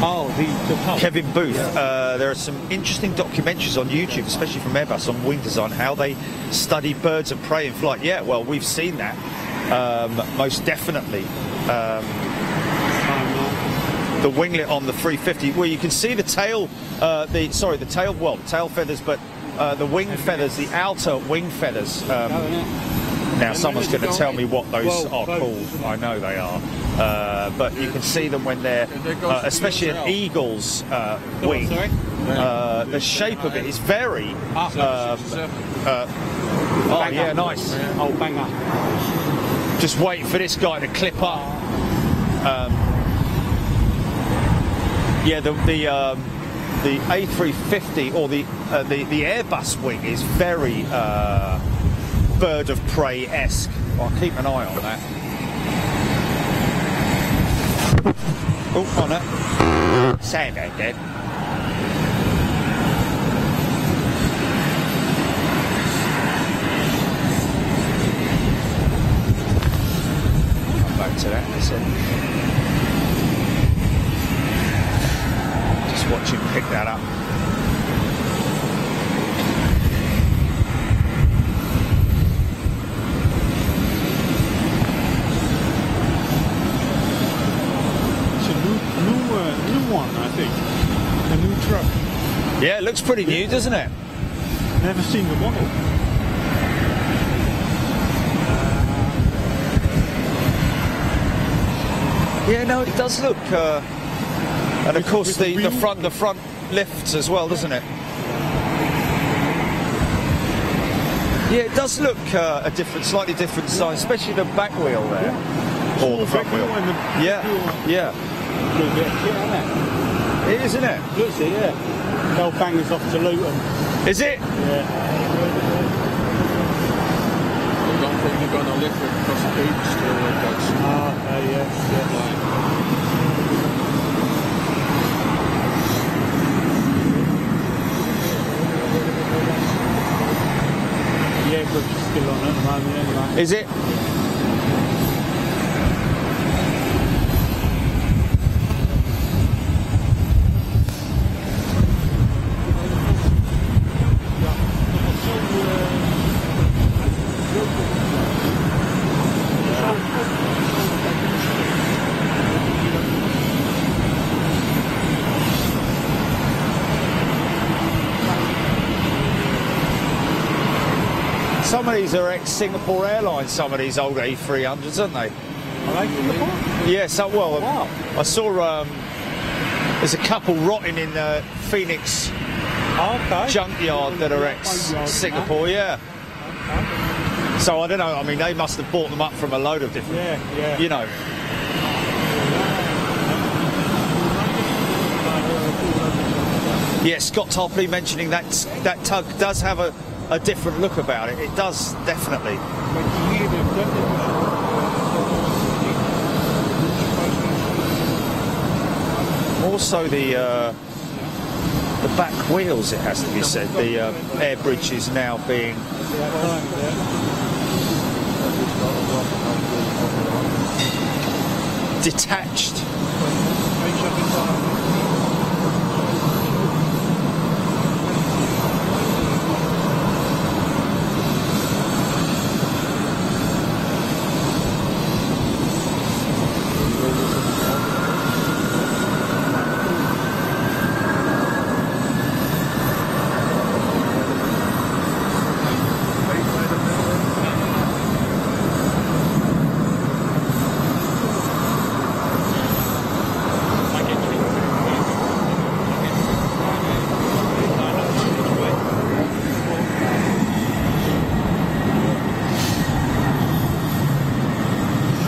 Oh, the the pub. Kevin Booth. Uh, there are some interesting documentaries on YouTube, especially from Airbus on wing design, how they study birds of prey in flight. Yeah, well, we've seen that um, most definitely. Um, the winglet on the 350, where you can see the tail, uh, the sorry, the tail, well, tail feathers, but uh, the wing feathers, the outer wing feathers. Um, now, someone's going to tell me what those are called. I know they are, uh, but you can see them when they're, uh, especially an eagle's uh, wing. Uh, the shape of it is very. Uh, oh yeah, nice. Oh, banger. Just waiting for this guy to clip up. Um, yeah, the the um, the A350 or the uh, the the Airbus wing is very uh, bird of prey esque. I'll keep an eye on that. Oh, on that. Say about that. Come back to that. in. Just watch him pick that up. It's a new, new, uh, new one, I think. A new truck. Yeah, it looks pretty new, doesn't it? Never seen the model. Yeah, no, it does look. Uh, and of course, the the, the front the front lifts as well, doesn't it? Yeah, it does look uh, a different, slightly different size, especially the back wheel there, or the front wheel wheel. and the Yeah, yeah, Good bit of kit, isn't it? it is, isn't it? Looks it, yeah. Gold bangers off to Luton. Is it? I don't think they're gonna lift it because the baby's still like that. Ah, okay, yes, yeah. Still on. Is it? Some of these are ex-Singapore Airlines, some of these old A300s, aren't they? Are they Singapore? Yeah, so, well, Wow. I saw um, there's a couple rotting in the Phoenix Okay. junkyard that are ex-Singapore, yeah. So I don't know, I mean, they must have bought them up from a load of different, Yeah, yeah. you know. Yeah, Scott Topley mentioning that that tug does have a, a different look about it. It does, definitely. Also the uh, the back wheels, it has to be said. The uh, air bridge is now being detached.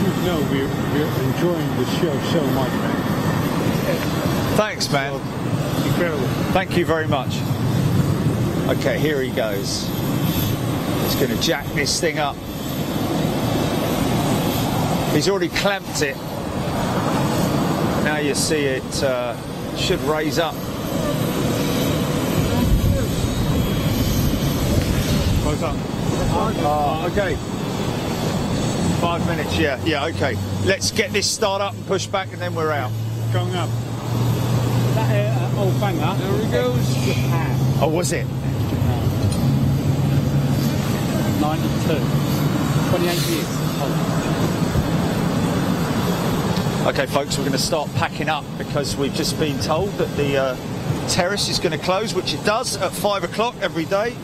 should know we're, we're enjoying the show man. Thanks, man. Incredible. Thank you very much. Okay, here he goes. He's going to jack this thing up. He's already clamped it. Now you see it uh, should raise up. Close up. Oh, okay. Five minutes, yeah, yeah, okay. Let's get this start up and push back and then we're out. Going up. That uh, old banger. There he goes. Japan. Oh, was it? 92. 28 years. Okay, folks, we're going to start packing up because we've just been told that the uh, terrace is going to close, which it does at five o'clock every day.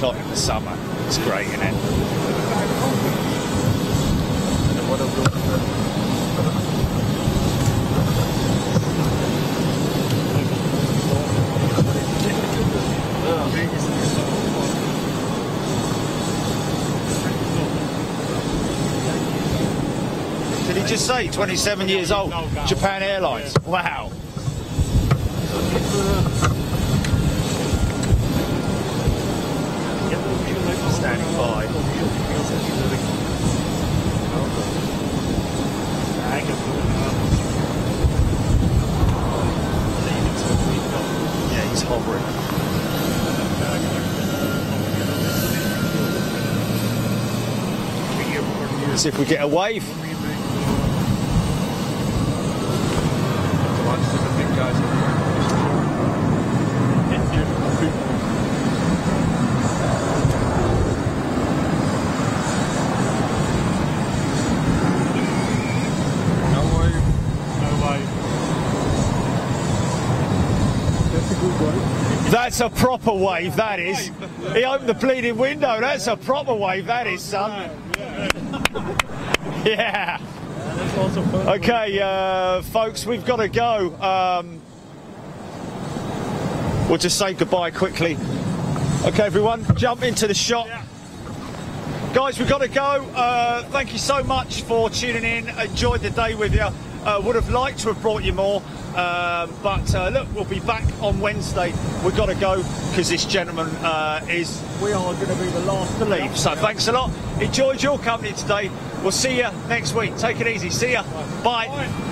O'clock in the summer. It's great, isn't it? Did he just say 27 years old? Japan Airlines. Wow. Standing by. Yeah, he's hovering. See if we get a wave. That's a proper wave, that is. He opened the bleeding window. That's a proper wave, that is, son. Yeah. Okay, uh, folks, we've got to go. Um, we'll just say goodbye quickly. Okay, everyone, jump into the shop. Guys, we've got to go. Uh, thank you so much for tuning in. Enjoyed the day with you. Uh, would have liked to have brought you more. Um, but uh, look, we'll be back on Wednesday. We've got to go because this gentleman uh, is. We are going to be the last to leave. So thanks a lot. Enjoyed your company today. We'll see you next week. Take it easy. See ya. Bye.